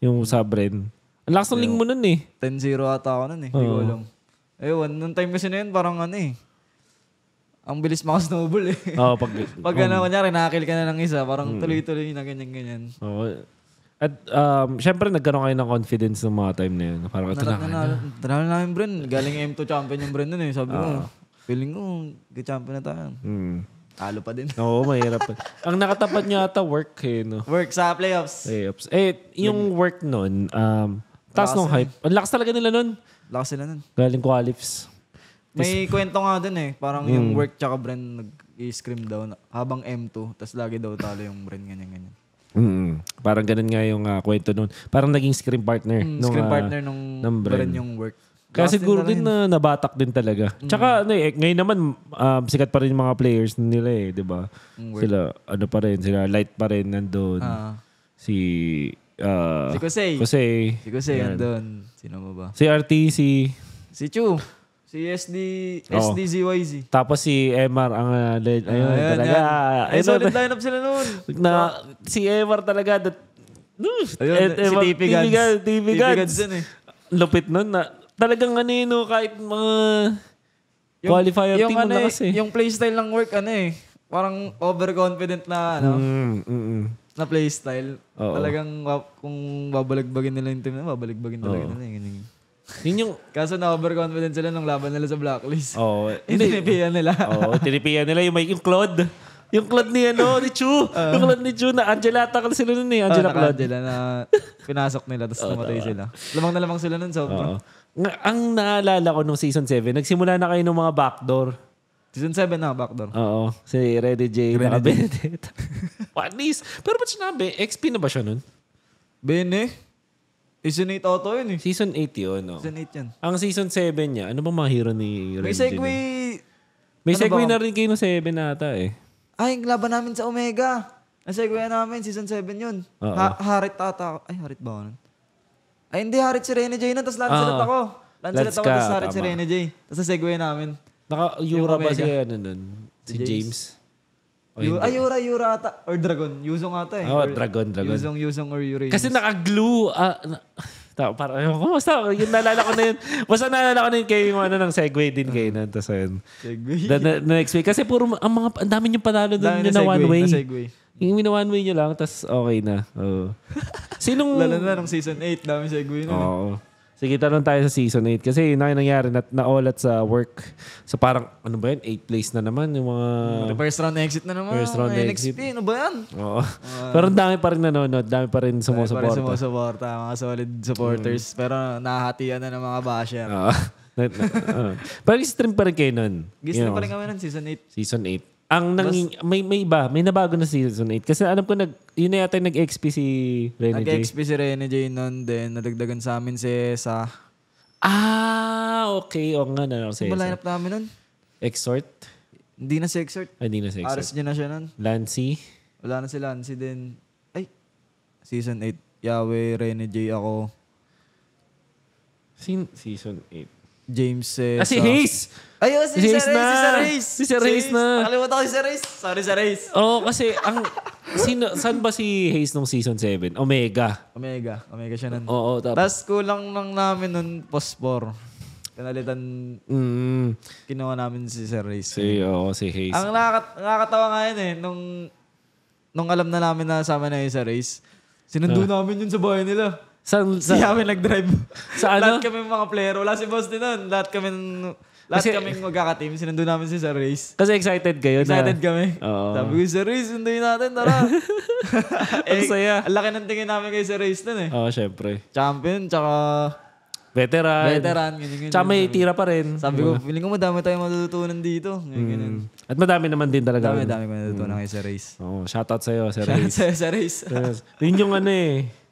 Yung sa Bren. Ang lakas ng link mo nun eh. 10-0 ata ako nun eh. Hindi ko Oo. alam. Ayun, nung time kasi na yun, parang ano eh. Ang bilis maka-snowball eh. Oo, pag... Pag ano, kunyari, nakakil ka na ng isa, parang tuloy-tuloy na ganyan-ganyan. Oo. At um, syempre nagkaroon kayo ng confidence ng mga time na yun. Parang ito na. Nanalo nanalo namin, Bren. Galing M2 champion yung Bren nun eh. Sabi ko, feeling ko, champion na tayo. Hmm. Talo pa din. Oo, mahirap. Ang nakatapat niya ata work eh, no? Work sa playoffs. Playoffs. Eh, yung work nun, um, taas Lakas hype. Ang lakas talaga nila nun. Lakas sila nun. Galing qualifs. May kwento nga dun eh. Parang yung work tsaka Bren nag-scream daw na- habang M2. Tapos lagi daw talo yung Bren, ganyan-ganyan. Mm. Parang ganun nga yung ah, kwento nun. Parang naging screen partner. Mm, nung, screen ah, partner nung ng Bren. Bren yung work. Kaya Lakas siguro din na nabatak din talaga. Tsaka ano eh, ngayon naman um, sikat pa rin yung mga players nila eh, 'di ba? Sila ano pa rin, sila light pa rin nandoon. Ah. si uh, Si Kusei. Kusei. Si Kusei andun. Sino mo ba? Si RTC. Si Chu. Si SD, Oo. SDZYZ. Tapos si Emar ang uh, le- ayun, Ayan, talaga. yan. Ay, Ayun, solid lineup sila noon. na si Emar talaga that, Ayun, Eh, si TP Guns. TV TP Guns. Guns yun eh. Lupit nun na talagang ano yun, no, kahit mga qualifier yung team ano, na eh, kasi. Yung playstyle ng work, ano eh. Parang overconfident na, ano, Mm, mm, mm. Na playstyle. Oo. Talagang wa- kung babaligbagin nila yung team na, babaligbagin talaga Oo. nila. eh, ganyan. Yun yung, Kaso na overconfident sila nung laban nila sa blacklist. oh, Hindi, Tinipian nila. Oo, tinipian nila yung, may, yung Claude. Yung Claude ni ano, ni Chu. yung Claude ni Chu na Angela Atakal sila nun eh. Angela Claude. Angela na pinasok nila tapos namatay sila. Lamang na lamang sila nun Oo. sobra. Nga, ang naalala ko nung season 7, nagsimula na kayo ng mga backdoor. Season 7 na, backdoor. Oo. Si Rede J. Naka Benedetta. At least. Pero ba't sinabi? XP na ba siya nun? Bene. Season 8 auto yun eh. Season 8 yun. No? Season 8 yan. Ang season 7 niya, ano ba mga hero ni Rede May J? segue. May ano segue ba? na rin kayo ng 7 ata eh. Ay, yung laban namin sa Omega. Ang segue namin, season 7 yun. Oo. Ha- Harit ata. ako. Ay, Harit ba ako nun? Ay, hindi. Harit si Rene J nun. Tapos Lancelot Oo. ako. Lancelot Lance ako, ka, tapos Harit si tama. Rene J. Tapos segue namin. Naka-Yura ba si ano nun? Si Si James? O Yu- hindi? ay, Yura, Yura ata. Or Dragon. Yuzong ata eh. Oh, Or- Dragon, Dragon. Yuzong, Yuzong or Uranos. Kasi naka-glue. ah, na, ta, para, ayun ko, basta, yun naalala ko na yun. Basta naalala ko na yun kayo yung ano ng segue din kayo na. Tapos ayun. Segue. The, the, the next week. Kasi puro, ang mga, ang dami yung panalo doon yun na na one way. na segue. Yung one way nyo lang, tapos okay na. Oo. Sinong... Lalo na nung season 8, dami segue nun. Oo. Sige, tanong tayo sa season 8. Kasi yun na yung nangyari na naulat sa work. So parang, ano ba yun? 8 place na naman. Yung mga... First round exit na naman. First round NXP, ano ba yan? Oo. Pero ang dami pa rin nanonood. Dami pa rin sumusuporta. sumusuporta, mga solid supporters. Mm. Pero nahahatian na ng mga basher. Oo. Oo. Pero stream pa rin kayo nun. Know, pa rin kami ng season 8. Season 8. Ang nanging, may, may iba, may nabago na season 8. Kasi alam ko, nag, yun na yata yung nag-XP si Rene J. Nag-XP si Rene J nun, then nadagdagan sa amin si Sa. Ah, okay. O nga na. Sino ba lineup namin nun? Exhort. Hindi na si Exert. Ay, hindi na si Exhort. RSG na siya nun. Lancy. Wala na. Si din, ay, season 8. Yahweh, Rene J ako. Sin season 8. James Cesar. Ah, si Hayes! Ay, oh, si, Si Sir Hayes Hayes, na. si Sir Hayes. Si Sir Hayes na. Nakalimutan ko si Sir Hayes. Sorry, Sir Hayes. Oo, kasi ang... Sino, saan ba si Hayes nung season 7? Omega. Omega. Omega siya nun. Oo, tapos... Tapos kulang lang namin nun post-4. Pinalitan, Mm, kinuha namin si Sir Hayes. si, oo, si Hayes. Ang nakakat- nakakatawa nga yun eh, nung, nung alam na namin na sama na yun sa race, sinundo namin yun sa bahay nila. Si sa, Yamin nag-drive. Sa ano? Lahat kami mga player. Wala si boss din nun. Lahat kami, lahat Kasi- kami magkaka-team. Sinundo namin si Sir Race. kasi excited kayo Excited na... kami. Oo. Sabi ko, Sir Race, sunduin natin, tara. Ang saya. Ang laki ng tingin namin kay Sir Race nun eh. Oo, syempre. Champion, tsaka Veteran. veteran. Ganyan, ganyan. Tsaka may tira pa rin. Sabi ko, feeling ko madami tayong matututunan dito. Ganyan, ganyan. Mm. At madami naman din talaga. Dami, dami ko natutunan kay Sir Race. Oo, shoutout sa'yo, Sir Hayes. Sa Sir Race. Yun yung ano eh.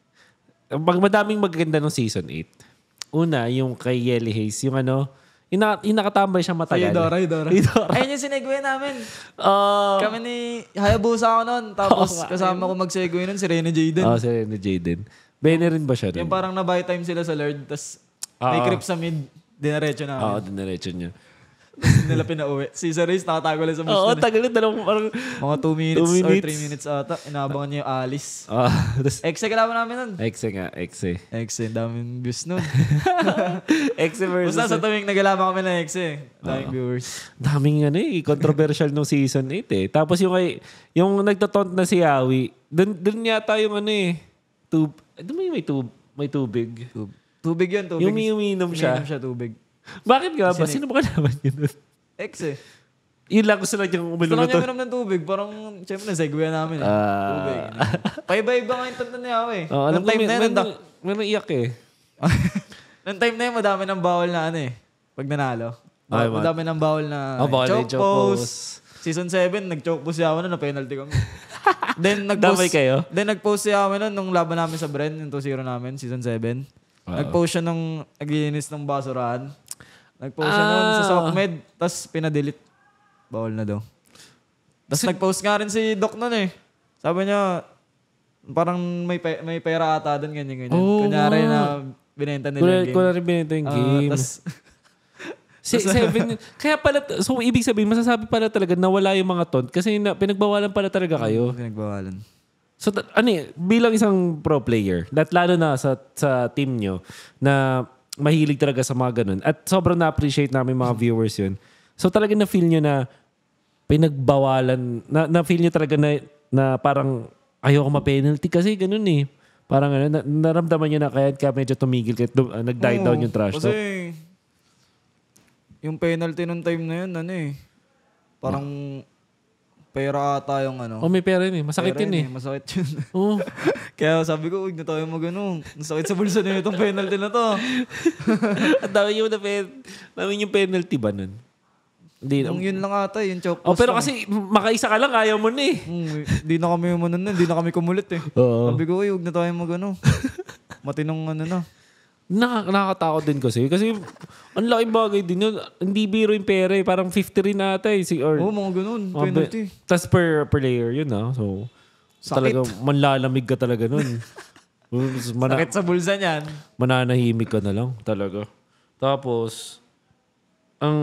Pag madaming magaganda ng season 8. Una, yung kay Yelly Hayes. Yung ano, yung, na, yung nakatambay siya matagal. Idora, Idora. Idora. Ayun yung sinegway namin. Oh, Kami ni Hayabusa ako noon. Tapos kasama ko mag-segway nun si Rene Jaden. oh, si Rene Jaden. Bene rin ba siya Yung nun? parang na-buy time sila sa Lord. Tapos may Oo. creep sa mid. Dinaretso Oo, namin. diniretso niya. Hindi nila pinauwi. Si Sir Reis nakatago lang sa bush Oo, tagal na dalawang parang... Mga 2 minutes, Two or minutes. 3 minutes ata. Inaabangan niya yung Alice. Ah, tapos, Exe kalaban namin nun. exe nga, exe. Exe, daming views nun. Exe versus... Basta sa tuwing naglalaban kami ng Exe, daming viewers. Daming ano eh, controversial nung season 8 eh. Tapos yung kay, yung nagtatont na si Yawi, dun, dun yata yung ano eh, tub, ano may may tub, may tubig. Tub- Tubig yun, tubig. Yung umiinom siya. Umiinom siya, tubig. Bakit nga ba? Sino ba kalaban yun? nun? Exe. Yun lang gusto lang yung Gusto uminom lang niya minom ng tubig. Parang, siyempre, nasegway namin eh. Ah. tubig. Paiba-iba nga yung tanda niya ako eh. Oh, alam time may, na yun, may, may naiyak eh. Nung time na yun, madami ng bawal na ano eh. Pag nanalo. Ay, madami ng bawal na Oh, bawal choke pose. Season 7, nag-choke pose siya ako nun, na-penalty kami. then nag-post, kayo? Then nag-post siya kami nun nung laban namin sa Bren, yung 2-0 namin, season 7. Nag-post siya nung naglilinis ng basurahan. Nag-post siya nun sa Ah. SOCMED, tapos pinadelete. Bawal na daw. Tapos nag-post nga rin si Doc nun eh. Sabi niya, parang may, pe- may pera ata doon, ganyan, ganyan. Oo Kunyari na binenta nila yung game. kung rin binenta yung Ah, game. tas, Si, seven, kaya pala, so ibig sabihin, masasabi pala talaga na wala yung mga tont kasi na, pinagbawalan pala talaga kayo. pinagbawalan. So, ta- ano eh, bilang isang pro player, at lalo na sa, sa team nyo, na mahilig talaga sa mga ganun, at sobrang na-appreciate namin mga viewers yun. So, talaga na-feel nyo na pinagbawalan, na, na-feel nyo talaga na, na parang ayoko ma-penalty kasi ganun eh. Parang ano, na, naramdaman nyo na kaya, kaya medyo tumigil, kaya ah, nag-die down yung trash Kasi, talk. yung penalty nung time na yun, ano eh, parang pera ata yung ano. Oh, may pera yun eh. Masakit Pera yun eh. Masakit yun. Oh. Kaya sabi ko, huwag na tayo mag ano. Ang sakit sa bulsa na itong penalty na to. Ang dami yung na pen, dami yung penalty ba nun? Hindi. Yung yun lang ata, yung choke Oh, pero lang. kasi makaisa ka lang, ayaw mo na eh. Hmm, di na kami umano na, di na kami kumulit eh. Oo. Sabi ko, "Uy, huwag na tayo mag ano. Matinong ano na. Nak- nakakatakot din kasi. Kasi ang laking bagay din yun. Hindi biro yung pera eh. Parang 50 rin ata eh. Si, or, Oo, mga ganun. mga Penalty. Tas per, per layer yun ah. So, Sakit. talaga manlalamig ka talaga nun. Tapos Mana, Sakit sa bulsa niyan. mananahimik ka na lang talaga. Tapos, ang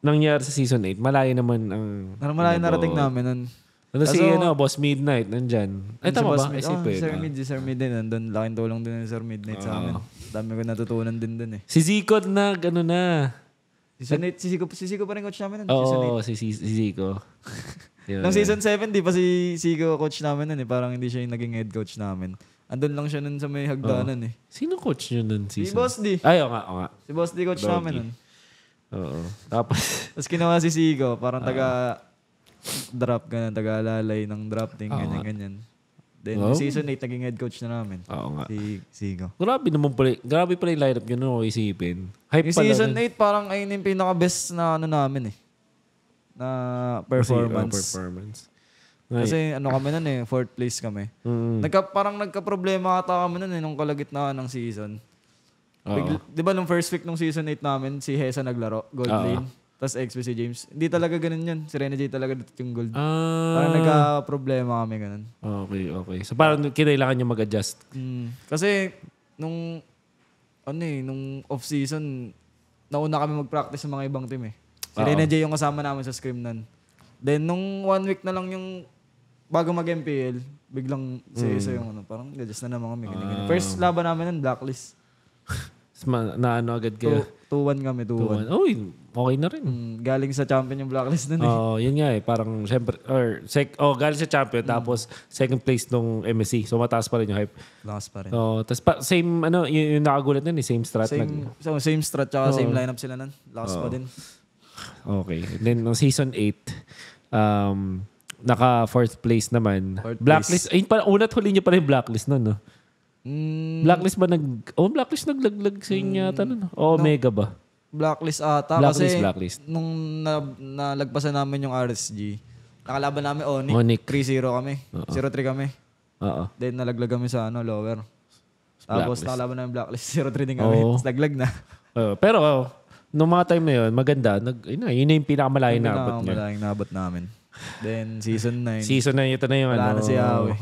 nangyari sa season 8, malayo naman ang... Malayo narating namin nun. Ano si ano, Boss Midnight, nandyan. Ay, Si tama Boss ba? Mid- oh, eh, si Sir? Mid, si Sir Mid din. Nandun, laking tulong din ni Sir Midnight sa amin. Dami ko natutunan din dun eh. Si Zico na, gano'n na. Season 8, si Zico, si Zico pa rin coach namin nun. Oo, si, si, si Zico. Yun. 8. Nung season 7, di pa si Zico coach namin nun eh. Parang hindi siya yung naging head coach namin. Andun lang siya nun sa may hagdanan eh. Sino coach nyo nun Si season? Boss D. Ay, oo nga, oo nga. Si Boss D coach Doggy. namin nun. Oo. Tapos, Tapos kinuha si Zico, parang taga drop ganun, taga lalay ng drafting, ganyan, ganyan. Then Wow. season 8, naging head coach na namin. oo nga. Si Zico. Grabe naman pala, grabe pala yung lineup nung ako isipin. Hype Yung pala. season nun. 8, parang ayun yung pinaka-best na ano namin eh. Na Kasi, performance. oh, performance. Ngay- Kasi ano kami nun eh, fourth place kami. Mm. Nagka, parang nagka-problema ata kami nun eh, nung kalagitnaan ng season. Oo. Bigla- di ba nung first week nung season 8 namin, si Hesa naglaro, gold Oo. lane. Tapos XP si James. Hindi talaga ganun yun. Si Rene J talaga dito yung gold. Ah, Parang nagka-problema kami ganun. okay, okay. So parang kinailangan nyo mag-adjust. Mm. Kasi nung ano eh, nung off-season, nauna kami mag-practice sa mga ibang team eh. Si Oo. Rene J yung kasama namin sa scrim nun. Then nung one week na lang yung bago mag-MPL, biglang Mm. si isa yung ano, parang adjust na naman kami. Ganyan, Ah. ganyan. First laban namin nun, blacklist. Na ano agad kayo? 2-1 kami, 2-1. Uy, okay na rin. Mm, galing sa champion yung blacklist nun eh. Oo, yun nga eh. Parang, syempre, or, sec, oh, galing sa champion, tapos second place nung MSC. So, mataas pa rin yung hype. Lakas pa rin. Oh, tapos pa, same, ano, yung, yung nakagulat nun eh, same strat. Nag, Same, so, same strat tsaka same lineup sila nun. Lakas pa din. okay. And then, nung season 8, um, naka fourth place naman. Fourth blacklist. Ayun pa, una't huli niyo pa rin blacklist nun, no? Mm, Blacklist ba nag... Oh, blacklist naglaglag sa inyo yata nun. O Omega ba? Blacklist ata. Blacklist, kasi blacklist. nung na, nalagpasan namin yung RSG, nakalaban namin Onic. Onic. 3-0 kami. 0-3 kami. Oo. Then nalaglag kami sa ano, lower. Tapos Blacklist. nakalaban namin blacklist. 0-3 din kami. Oo. Tapos naglag na. Oh, pero, oh, nung mga time na yun, maganda. Nag, yun, na, yun na yung pinakamalayo na abot niya. Malaking nabot namin. Then season 9. Season na ito na yung Wala ano. na si.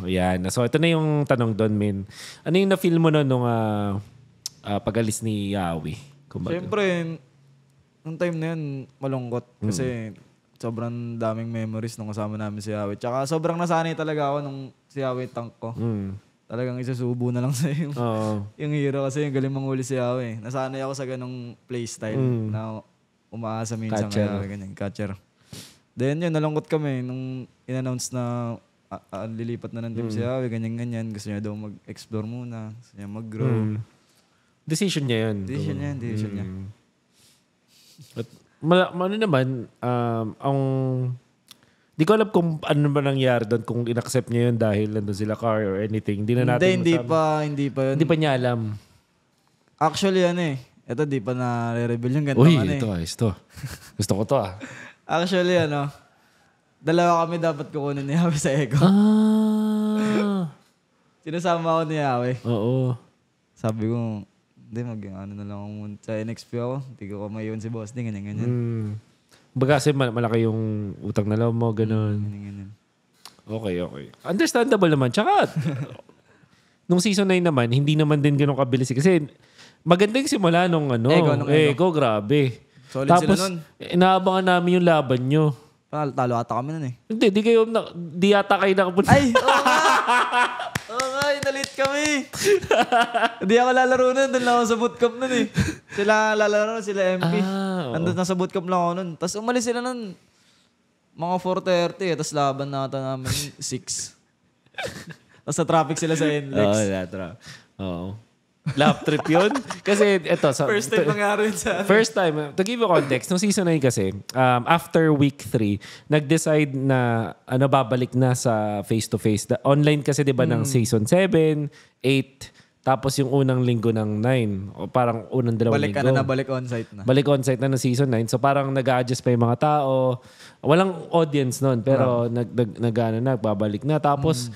Yan. So ito na yung tanong doon, min. Ano yung na-feel mo nun nung ah, ah, pag-alis ni Yawi? Kumbaga. Siyempre, nung time na yun, malungkot. Hmm. Kasi sobrang daming memories nung kasama namin si Yawi. Tsaka sobrang nasanay talaga ako nung si Yawi tank ko. Mm. Talagang isusubo na lang sa yung, Oo. yung hero kasi yung galing manghuli si Yawi. Nasanay ako sa ganong playstyle Mm. na umaasa minsan Catcher. kay Yawi, ganyan, catcher. Then yun, nalungkot kami nung in-announce na ah, ah, lilipat na ng team Hmm. si Yawi, ganyan-ganyan. Gusto niya daw mag-explore muna. Gusto niya mag-grow. Mm. Decision niya yun. Decision niya, decision niya. Mm. At, mala, ano naman, um, ang... Di ko alam kung ano ba nangyari doon, kung in-accept niya yun dahil nandun sila car or anything. Hindi na natin Hindi, hindi masabi. pa, hindi pa yun. Hindi pa niya alam. Actually, ano eh. Ito, di pa na-reveal yung ganito Uy, ano ito, eh. ayos to. Gusto ko to ah. Actually, ano, dalawa kami dapat kukunin ni Yawi sa Ego. Ah. Sinasama ako ni Yawi. Oo. Sabi ko, hindi, mag ano na lang ako sa NXP ako. Hindi ko mayon si boss. Di, ganyan, ganyan. Mm. Baga kasi mal- malaki yung utang na loob mo, ganun. Ganyan, ganyan. Okay, okay. Understandable naman. Tsaka, nung season 9 naman, hindi naman din ganun kabilis. Kasi maganda yung simula nung ano. Ego, nung Ego, grabe. Solid Tapos, sila nun. inaabangan namin yung laban nyo. Talo, talo ata kami nun eh. Hindi, di kayo, na, di yata kayo nakapunta. Ay, oo nga! Nga, inalit kami. Hindi ako lalaro nun. Doon lang ako sa bootcamp nun eh. Sila lalaro, sila MP. Ah, oo. Andun na sa bootcamp lang ako nun. Tapos umalis sila nun. Mga 4.30 eh. Tapos laban na ata namin 6. Tapos sa traffic sila sa NLEX. Oo, latra. Oo. Lap trip yun. Kasi, eto, sa, First time nangyari yun sa First time, to give you context, nung season 9 kasi, um, after week 3, nag-decide na ano babalik na sa face-to-face. The- online kasi 'di ba ng Hmm. season 7, 8, tapos yung unang linggo ng 9. O parang unang dalawang Balik ka linggo. na na, balik on-site na. Balik on-site na ng season 9. So parang nag-adjust pa yung mga tao. Walang audience noon, pero nag, nag, nag, ano, nagbabalik na. Tapos,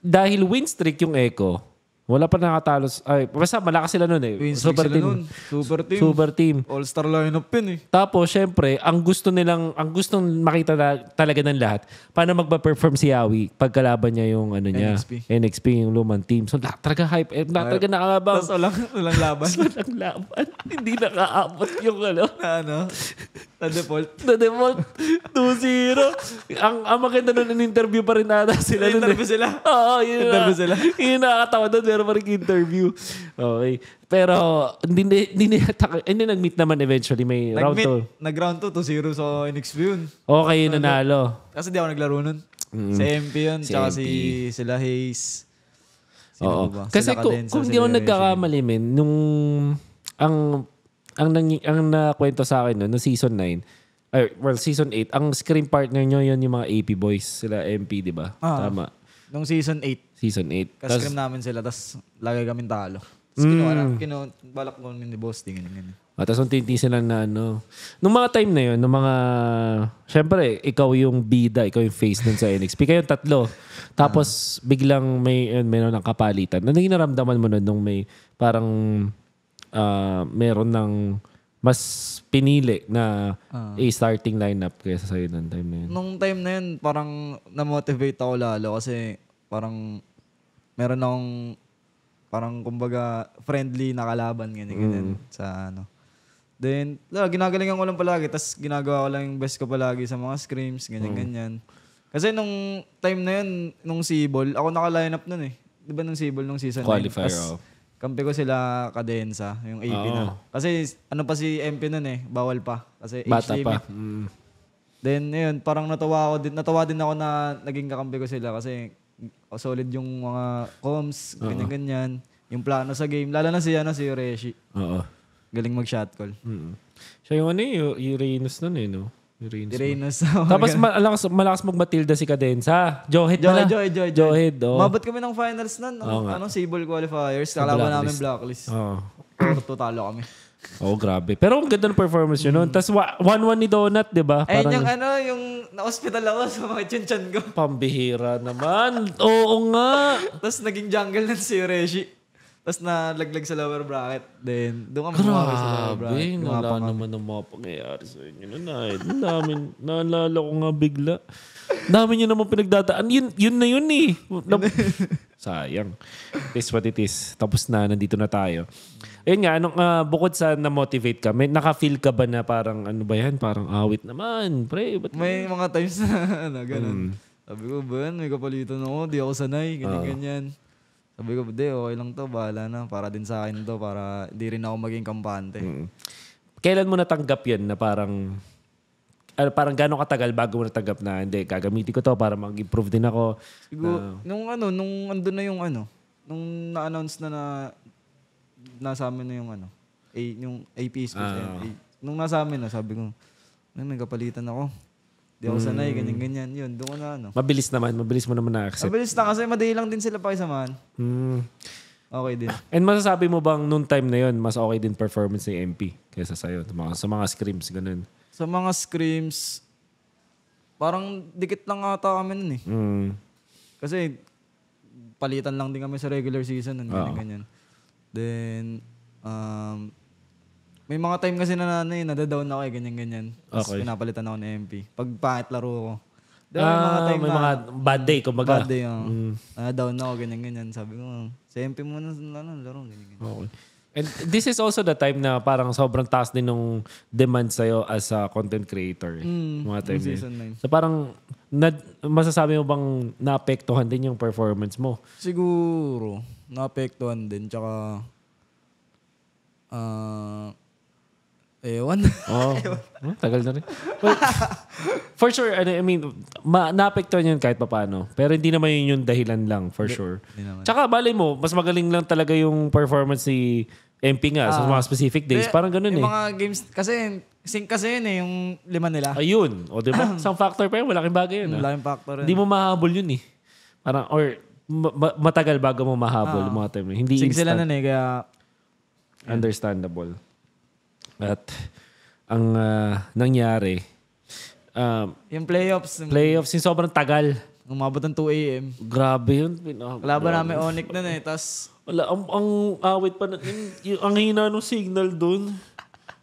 dahil win streak yung Echo, wala pa nakatalo. Ay, basta malakas sila noon eh. Win streak Super team. nun. Super team. Super team. All-star lineup yun eh. Tapos, syempre, ang gusto nilang, ang gustong makita na, talaga ng lahat, paano magpa-perform si Yawi pagkalaban niya yung ano niya, NXP. NXP, yung lumang team. So, lahat talaga hype. Eh, lahat talaga nakakabang. Tapos walang, walang laban. Walang laban. Hindi nakaabot yung ano. na ano, na default. The default 2-0. ang, ang maganda nun, in interview pa rin ata sila. nun Interview eh. sila. Oo, yun Interview na. sila. Yun yung nakakatawa doon. Meron pa rin interview. Okay. Pero, hindi, hindi, hindi, hindi nag-meet naman eventually. May round 2. Nag-meet, nag-round 2, 2-0 sa NXP yun. Okay, nanalo. Kasi di ako naglaro nun. Si MP yun, Si tsaka MP. si sila Hayes. Sino Oo. ba? Kasi Sila kung, Cadenza, kung di sila ako nagkakamali, men, nung ang ang nang ang nakwento sa akin no, no season 9, ay, well, season 8, ang screen partner nyo yun yung mga AP boys, sila MP, di ba? Ah. Tama. Nung season 8, Season 8. kascrim namin sila, tapos lagay kami talo. Tapos Mm. kinuha na, kinu, balak ko ni boss, di ganyan, ganyan. Oh, tapos unti sila na ano. Nung mga time na yun, nung mga... Siyempre, ikaw yung bida, ikaw yung face nun sa NXP. Kayo tatlo. Tapos biglang may uh, meron ng kapalitan. Ano yung naramdaman mo nun nung may parang ah, meron ng mas pinili na Ah. a starting lineup kaysa sa'yo ng time na yun? Nung time na yun, parang na-motivate ako lalo kasi parang meron akong parang kumbaga friendly na kalaban ganyan, ganyan sa ano. Then, la, ginagalingan ko lang palagi tapos ginagawa ko lang yung best ko palagi sa mga scrims, ganyan ganyan. Kasi nung time na yun, nung Sibol, ako naka-line up nun eh. 'Di ba nung Sibol nung season 9? Qualifier, oh. Kampi ko sila Cadenza, yung AP Oo. na. Kasi ano pa si MP nun eh, bawal pa. Kasi age Bata limit. pa. Mm. Then, yun, parang natawa ako din, natawa din ako na naging kakampi ko sila kasi solid yung mga comms, ganyan-ganyan. Yung plano sa game. Lalo na si, ano, si Reshi. Oo. Galing mag-shot call. Mm. Siya yung ano eh, yung Uranus nun eh, no? Uranus. Uranus. Tapos malakas, malakas mag-Matilda si Cadenza. Johead Joy, pala. Joy, Joy, Joy. Johead, oh. Mabot kami ng finals nun. Oo nga. Anong Sable qualifiers. Kalaban namin blacklist. Oo. Porto talo kami. Oh, grabe. Pero ang ganda ng performance yun noon. Tapos wa- 1-1 ni Donut, di ba? Ayun Parang yung ano, yung na-hospital ako sa mga chinchan ko. pambihira naman. Oo nga. Tapos naging jungle na si Reshi. Tapos nalaglag sa lower bracket. Then, doon kami kumakain sa lower Grabe. bracket. Wala Gumapang kami. naman ang mga pangyayari sa inyo. Nanay. Ang dami. Naalala ko nga bigla. Dami nyo naman pinagdadaan. Yun, yun na yun eh. Sayang. It is what it is. Tapos na, nandito na tayo. Ayun nga, anong, ah, bukod sa na-motivate ka, may naka-feel ka ba na parang ano ba yan? Parang awit naman. Pre, ba't May mga times na ano, ganun. Mm. Sabi ko, yan, may kapalitan ako, di ako sanay, ganyan, ganyan. Sabi ko, di, okay lang to, bahala na. Para din sa akin to, para di rin ako maging kampante. Mm. Kailan mo natanggap yan na parang ano, parang gano'ng katagal bago mo natanggap na hindi, gagamitin ko to para mag-improve din ako. Siguro, nung ano, nung andun na yung ano, nung na-announce na na nasa amin na yung ano, A, yung AP Sports. Ah. yan. A- nung nasa amin na, sabi ko, "Ay, may kapalitan ako. Di ako sanay, ganyan, ganyan. Yun, doon ko na ano. Mabilis naman, mabilis mo naman na-accept. Mabilis na kasi madali lang din sila pakisamahan. Mm. Okay din. And masasabi mo bang nung time na yon mas okay din performance ni MP kaysa sa'yo? Sa mga, sa mga scrims, ganun. Sa mga screams, parang dikit lang ata kami nun eh. Mm. Kasi palitan lang din kami sa regular season nun, ganyan, ganyan. Then, um, may mga time kasi na ano eh, nadadown ako eh, ganyan, ganyan. Tapos Okay. pinapalitan ako ni MP. Pag pangit laro ko. Ba, may mga Ah, time may na mga bad day, kumbaga. bad day, oh. Mm. down ako, ganyan, ganyan. Sabi ko, sa MP muna ano, laro, ganyan, ganyan. Okay. And this is also the time na parang sobrang taas din nung demand sa'yo as a content creator. eh. Mm, mga time na yun. season 9. So parang na, masasabi mo bang naapektuhan din yung performance mo? Siguro, naapektuhan din. Tsaka, ah, ewan. Oo. Oh, tagal na rin. Well, for sure, ano, I mean, ma- naapektuhan yun kahit papaano. Pero hindi naman yun yung dahilan lang, for sure. Hindi naman. Tsaka, bali mo, mas magaling lang talaga yung performance ni MP nga sa mga specific days. Eh, Parang ganun yung eh. mga games, kasi, sync kasi yun eh, yung lima nila. Ayun. O, di ba? Isang factor pa yun. Malaking bagay yun. ah. Malaking factor yun. Hindi mo mahabol yun eh. Parang, or ma- ma- matagal bago mo mahabol yung mga time. na yun. Hindi sila instant. nun eh, kaya, Understandable. At ang ah, nangyari, um, yung playoffs, yung playoffs yung sobrang tagal. umabot ng 2 a.m. Grabe yun. Kalaban namin Onyx nun eh, tas Wala, ang, ang awit pa na, yung, yung, ang hina ng signal doon.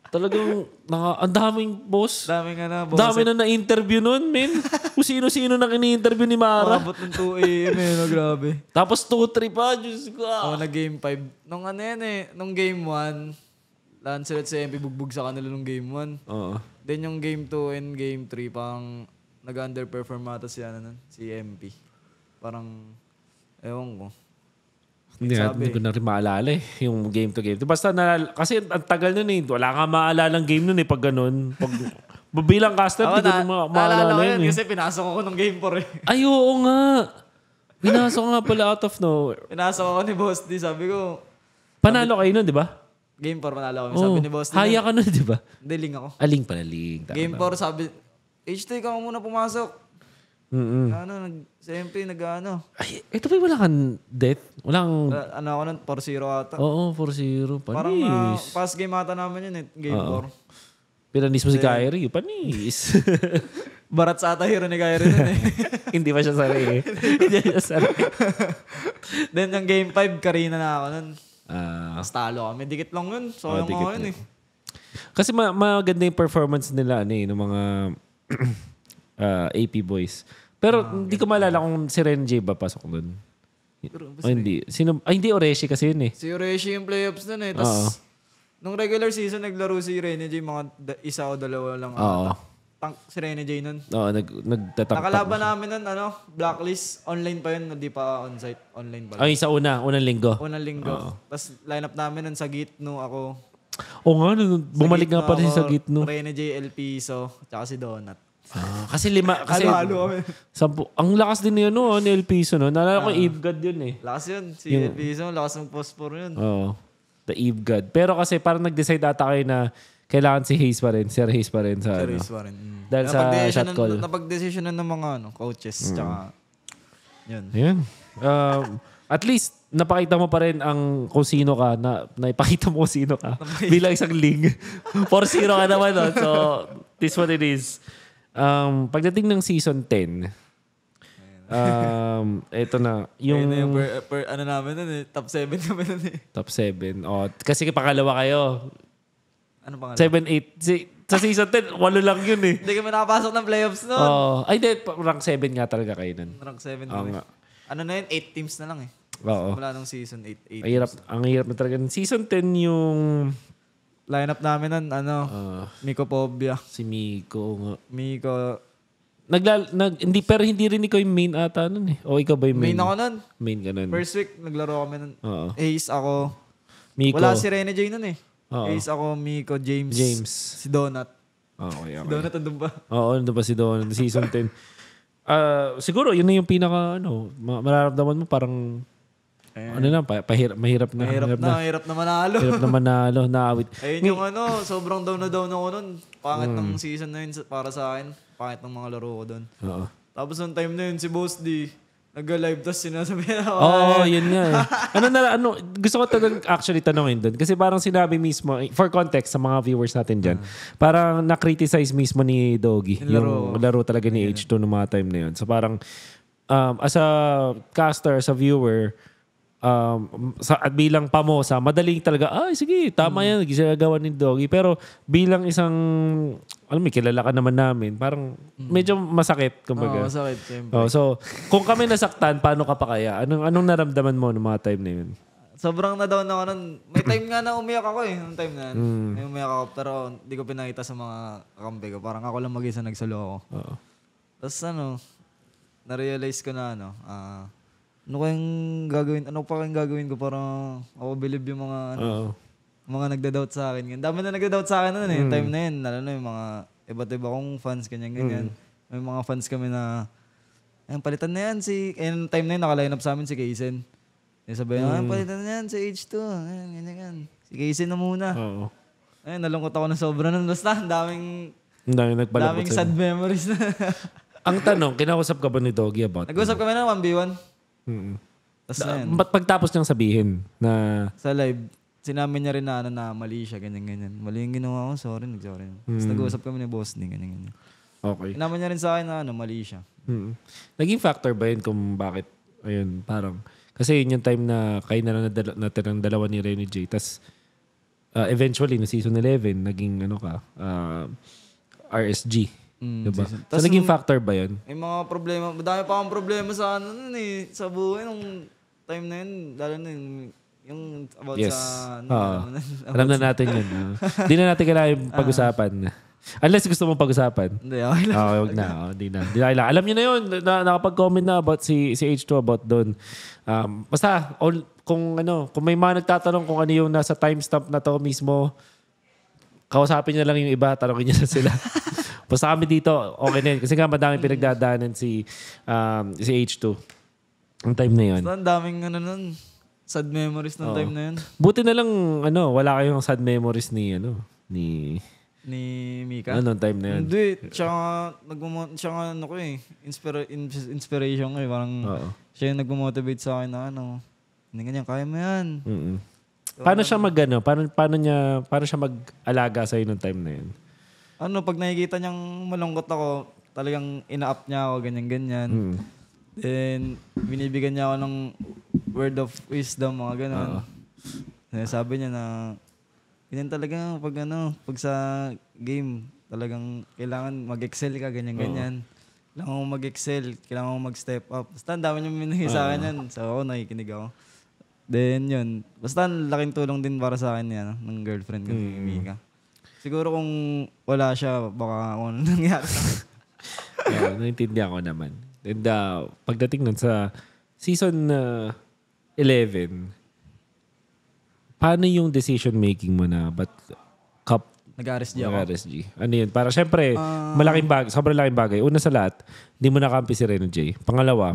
Talagang, naka, ang daming boss. daming ano, Dami na na-interview nun, men. Kung sino-sino na kini-interview ni Mara. Umabot ng 2 a.m. eh, no, grabe. Tapos 2-3 pa, Diyos ko. Oo, na game 5. Nung ano yan eh, nung game 1, Lancelot si MP bugbog sa kanila nung game 1. Oo. Then yung game 2 and game 3, parang nag-underperform ata si, ano, nun, si MP. Parang, ewan ko. Hindi, na, hindi ko na rin maalala eh, yung game to game. Basta na, kasi ang tagal nun eh. Wala nga maalala ng game nun eh pag ganun. Pag, bilang caster, Ako hindi ko na, na ma- maalala ko yun yun eh. kasi pinasok ako nung game 4 eh. Ay, oo nga. Pinasok nga pala out of nowhere. Pinasok ako ni Boss D, sabi ko, Panalo kayo nun, di ba? Game 4 manalo kami. Oo. Sabi ni Boss Haya ka nun, di ba? hindi, ling ako. Aling pala, ling. Tama. Game 4 sabi, HT ka muna pumasok. Mm-mm. Ano, nag, si MP nag ano. Ay, ito ba wala kang death? Walang... Uh, ano ako nun, 4-0 ata. Oo, 4-0. Parang na, Panis. past game ata namin yun eh, game 4. Pinanis mo si Kyrie. Panis. Barat sa ata hero ni Kyrie nun eh. Hindi pa siya sarili. Hindi siya sarili. Then yung game 5, Karina na ako nun. Ah, Mas talo kami. Dikit lang yun. Oh, Sayang dikit ako yun eh. Kasi ma- maganda yung performance nila ano, eh, ng mga ah, AP boys. Pero hindi ko maalala kung si Renji ba pasok doon. O hindi. Sino, ay, hindi Oreshi kasi yun eh. Si Ureshi yung playoffs nun eh. Tapos, nung regular season, naglaro si Rene J, mga isa o dalawa lang. Oo. Tank si Rene J nun. Oo, nag, nagtatak Nakalaban namin nun, ano, blacklist. Online pa yun, hindi pa on-site. Online pa. Ay, sa una, unang linggo. Unang linggo. Tapos lineup namin nun sa Gitno, ako. Oo nga, no, bumalik nga pala si sa Gitno. Rene J, El Piso, tsaka si Donut. Ah, kasi lima, kasi Halo-halo kami. sampu, ang lakas din yun, no, ni El Piso, no? Naalala ko, Eve God yun eh. Lakas yun. Si El Piso, lakas ng phosphor yun. Oo. The Eve God. Pero kasi parang nag-decide ata kayo na kailangan si Hayes pa rin, Sir Hayes pa rin sa ano. Series pa rin. Mm. Dahil sa shot call. Mm. Napag-decisionan ng mga ano, coaches. Tsaka, yun. Ayan. Um, at least, napakita mo pa rin ang kung sino ka, na, naipakita mo kung sino ka bilang isang ling. 4-0 ka naman, no? So, this what it is. Um, pagdating ng season 10, um, eto na, Yung, yung yung per, per, ano namin nun eh, top 7 kami nun eh. top 7. Oh, kasi pangalawa kayo. Ano pangalan? 7-8. Si, sa season 10, walo lang yun eh. Hindi kami nakapasok ng playoffs nun. Oh, ay, di, rank 7 nga talaga kayo nun. Rank 7 Oo kami. nga. Ano na yun? 8 teams na lang eh. Oo. Mula nung season 8. 8 Ang hirap, ang hirap na talaga. Season 10 yung Lineup namin nun, ano, ah, Miko Pobia. si Miko nga. Miko. Naglal, nag, hindi, pero hindi rin ikaw yung main ata nun eh. O ikaw ba yung main? Main ako nun. Main ka nun. First week, naglaro kami nun. Oo. Ace ako. Miko. Wala si Rene J nun eh. Oo. Ace ako, Miko, James. James. Si Donut. Okay, Si okay. Donut andun ba? Oo, nandun pa si Don. Season 10. Ah, siguro, yun na yung pinaka, ano, ma- mararamdaman mo parang, ano na, pa, pahirap, mahirap na. Mahirap na, mahirap na manalo. Hirap na manalo, naawit. Ayun yung ano, sobrang down na down ako nun. Pangit Mm. ng season na yun sa- para sa akin. Pangit ng mga laro ko doon. Oo. Tapos nung time na yun, si Boss D, nag-live, tapos sinasabi na ako, Oo, yun nga eh. Ano na, ano, gusto ko tanong, actually tanongin doon. Kasi parang sinabi mismo, for context sa mga viewers natin dyan, parang na-criticize mismo ni Doggy yung laro, talaga ni H2 noong mga time na yun. So parang, um, as a caster, as a viewer, um, sa, at bilang pamosa, madaling talaga, ay sige, tama yan, ginagawa ni Doggy. Pero bilang isang, alam mo, kilala ka naman namin, parang medyo masakit, Oo, kumbaga. masakit, siyempre. Oh, so, kung kami nasaktan, paano ka pa kaya? Anong anong naramdaman mo noong mga time na yun? Sobrang na-down ako nun. May time nga na umiyak ako eh, nung time na yun. Mm. May umiyak ako, pero hindi ko pinakita sa mga kakampi ko. Parang ako lang mag-isa nagsalo ako. Oo. Tapos ano, na-realize ko na ano, ah, ano kayang gagawin, ano pa kayang gagawin ko para ako believe yung mga, ano, Oo. Mga nagda-doubt sa akin. Ang dami na nagda-doubt sa akin noon eh, yung time na yun. Lalo na yung mga iba't iba kong fans, ganyan, ganyan. May mga fans kami na, ayun, palitan na yan si, ayun, time na yun, nakaline up sa amin si Kaysen. Yung sabi, ayun, palitan na yan si H2, ayun, ganyan, ganyan. Si Kaysen na muna. Oo. Ayun, nalungkot ako na sobra nun. Basta, ang daming, Ang dami nagpalabot daming sad memories na. Ang tanong, kinausap ka ba ni Doggy about? Nag-usap kami na 1v1. Mm. Tapos na yun, Ba't pagtapos niyang sabihin na sa live, sinabi niya rin na ano na mali siya, ganyan, ganyan. Mali yung ginawa ko, sorry, nag-sorry. Tapos nag-uusap kami ni boss ni ganyan, ganyan. okay. Inaman niya rin sa akin na ano, mali siya. Mm. Naging factor ba yun kung bakit, ayun, parang, kasi yun yung time na kayo na lang natirang dalawa ni Rene J. Tapos, uh, eventually, na season 11, naging, ano ka, uh, RSG. Mm, diba? season- So, Tas naging factor ba yun? May mga problema, madami pa akong problema sa ano nun eh, sa buhay nung time na yun, lalo na yung, yung about Yes. sa, ano, Oo. Alam na natin yun. Hindi na natin kailangan pag-usapan. Unless gusto mong pag-usapan. Hindi, okay lang. Oo, wag na. Oh, di na. Di na kailangan. Alam niyo na yun. Na, nakapag-comment na about si, si H2 about doon. Um, basta, all, kung ano, kung may mga nagtatanong kung ano yung nasa timestamp na to mismo, kausapin niya lang yung iba, tanongin niya na sila. basta kami dito, okay na yun. Kasi nga madami pinagdadaanan si, um, si H2. Ang time na yun. Basta ang daming ano nun, sad memories nung time na yun. Buti na lang, ano, wala kayong sad memories ni, ano, ni, Ni Mika. ano, nung time na yun. Hindi, nagmo- siya nga ano ko eh, inspira- ins- inspiration ko eh. Parang Oo. siya yung nagmo-motivate sa akin na ano, hindi ganyan, kaya mo yan. Mm-mm. Paano siya mag ano, paano, paano niya paano siya mag-alaga sa nung time na yun? Ano, pag nakikita niyang malungkot ako, talagang ina-up niya ako, ganyan-ganyan. Mm. Then, binibigyan niya ako ng word of wisdom, mga ganun. Eh, Sabi niya na, Ganyan talaga pag ano, pag sa game, talagang kailangan mag-excel ka, ganyan-ganyan. Kailangan mo mag-excel, kailangan mo mag-step up. Basta ang dami niyo minahi sa akin yan. So ako, nakikinig ako. Then yun, basta laking tulong din para sa akin yan, ng girlfriend ko, si Mika. Siguro kung wala siya, baka ano nangyari yeah, naintindihan ko naman. And uh, pagdating nun sa season uh, 11, paano yung decision making mo na but cup Nag-RSG ako. RSG? Ano yun? Para syempre, malaking bagay, sobrang laking bagay. Una sa lahat, hindi mo nakampi si Reno J. Pangalawa,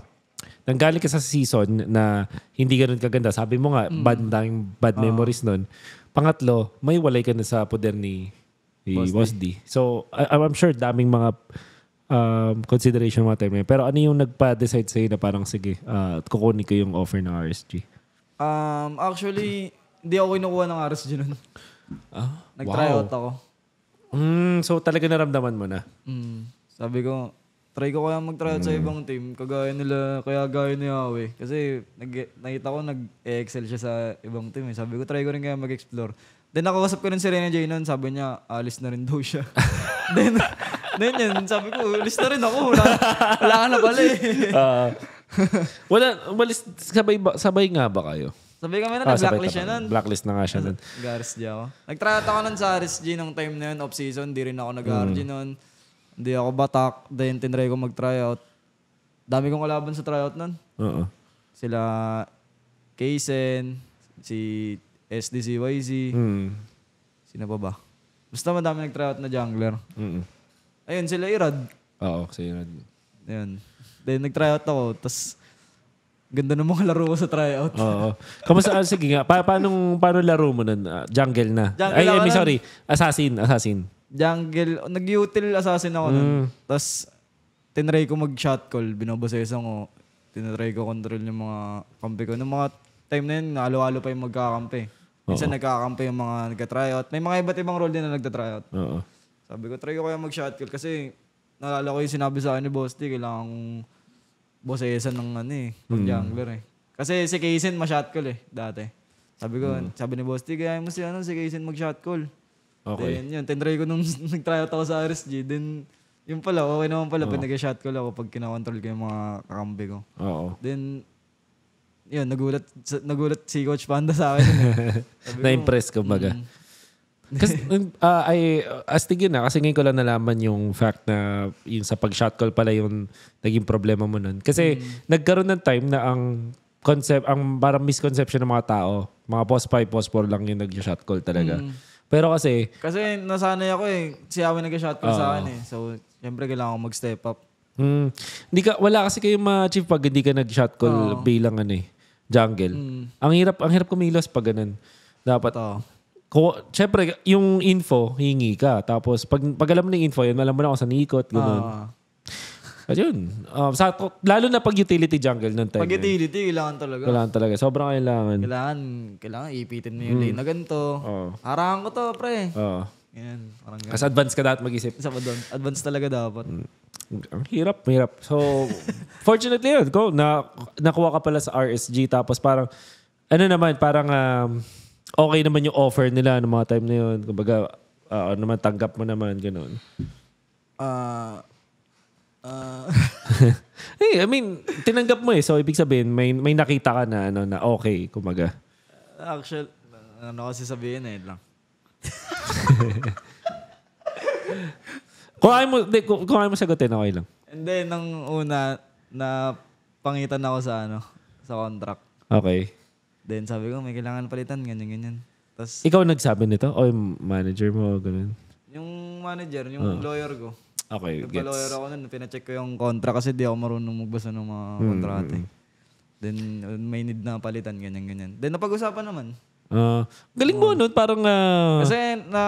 nanggaling ka sa season na hindi ganun kaganda. Sabi mo nga, bad, daming bad memories nun. Pangatlo, may walay ka na sa poder ni, ni Boss, D. So, I- I'm sure daming mga um, consideration mga time. Pero ano yung nagpa-decide sa'yo na parang, sige, uh, kukunin ko yung offer ng RSG? Um, actually, hindi ako kinukuha ng RSG nun. Ah, Nag-tryout ako. Mm, so, talaga naramdaman mo na. Mm. Sabi ko, try ko kaya mag-tryout sa ibang team. Kagaya nila, kaya gaya ni Yahweh. Kasi nag, nakita ko nag-excel siya sa ibang team. Eh. Sabi ko, try ko rin kaya mag-explore. Then nakausap ko rin si Rene J noon. Sabi niya, alis na rin daw siya. then, then yun, sabi ko, alis na rin ako. Wala, wala ka na pala eh. Ah. wala, walis, sabay, ba, sabay nga ba kayo? Sabi kami na, Ah, sabay nag-blacklist ka siya nun. Blacklist na nga siya nun. Nag-RSG ako. Nag-tryout ako nun sa RSG nung time na yun, off-season. Di rin ako nag-RSG nun. Hindi ako batak. Then, tinry ko mag-tryout. Dami kong kalaban sa tryout nun. Oo. Sila Kaysen, si SDCYZ, Mm. sino pa ba? Basta madami nag-tryout na jungler. Mm. Ayun, sila Irad. Oo, sa'yo na. Ayun. Then nag-tryout ako, tas ganda ng mga laro ko sa tryout. Oo. Kamusta? ah, sige nga. Pa paano, paano laro mo nun? Ah, jungle na. Jungle Ay, I mean, nun. sorry. Assassin. Assassin. Jungle, nag-util assassin ako nun. Tas tinry ko mag-shot call, binobosesan ko. Tinry ko control yung mga kampi ko. Nung mga time na yun, halo-halo pa yung magkakampi. Minsan nagkakampi yung mga nagka-tryout. May mga iba't ibang role din na nagta-tryout. Oo. Sabi ko, try ko kaya mag-shot call kasi naalala ko yung sinabi sa akin ni Boss T, kailangan kong bosesan ng ano eh, pag jungler eh. Kasi si Kaysen ma-shot call eh, dati. Sabi ko, sabi ni Boss T, kaya mo si, ano, si Kaysen mag-shot call. Okay. Then yun, tinry ko nung nag-tryout ako sa RSG, then yun pala, okay naman pala pag nag-shot call ako pag kinakontrol ko yung mga kakampi ko. Oo. Then, yun, nagulat, nagulat si Coach Panda sa akin. Na-impress ka baga. Kasi, ah, ay, astig yun na. Kasi ngayon ko lang nalaman yung fact na yung sa pag-shot call pala yung naging problema mo nun. Kasi nagkaroon ng time na ang concept, ang parang misconception ng mga tao, mga post 5, post 4 lang yung nag-shot call talaga. Pero kasi, Kasi nasanay ako eh. Si Awi nag-shot call sa akin eh. So, syempre kailangan ko mag-step up. Hmm. Hindi ka wala kasi kayo ma-achieve pag hindi ka nag-shot call bilang ano eh, jungle. Ang hirap ang hirap kumilos pag ganun. Dapat Ito. ko syempre yung info hingi ka tapos pag pag alam mo ng info yun alam mo na kung saan ikot ganun. Ah. At yun. Um, sa, lalo na pag utility jungle ng time. pag na utility, kailangan talaga. Kailangan talaga. Sobrang kailangan. Kailangan, kailangan ipitin mo yung lane na ganito. Oo. Harangan ko to, pre. Oo. Yan, parang ganun. Kasi advance ka dapat mag-isip. Sa advance, advance talaga dapat. Ang hirap, hirap. So, fortunately yun. Go, na, nakuha ka pala sa RSG tapos parang, ano naman, parang um, okay naman yung offer nila ng mga time na yun. Kumbaga, ano naman, tanggap mo naman, ganun. Ah, ah, hey, I mean, tinanggap mo eh. So, ibig sabihin, may, may nakita ka na, ano, na okay, kumbaga. actual, ano kasi sabihin eh lang. Kung ayaw mo, di, kung, kung ayaw mo sagutin, okay lang. And then, nung una, na pangitan ako sa ano, sa contract. Okay. Then sabi ko, may kailangan palitan, ganyan, ganyan. Tapos, Ikaw nagsabi nito? O yung manager mo, ganun? yung manager, yung lawyer ko, Okay, gets. nagpa-lawyer ako nun, pinacheck ko yung contract kasi di ako marunong magbasa ng mga kontrata. eh. Then, may need na palitan, ganyan, ganyan. Then, napag-usapan naman. Ah, galing mo nun, parang... ah, Kasi, na,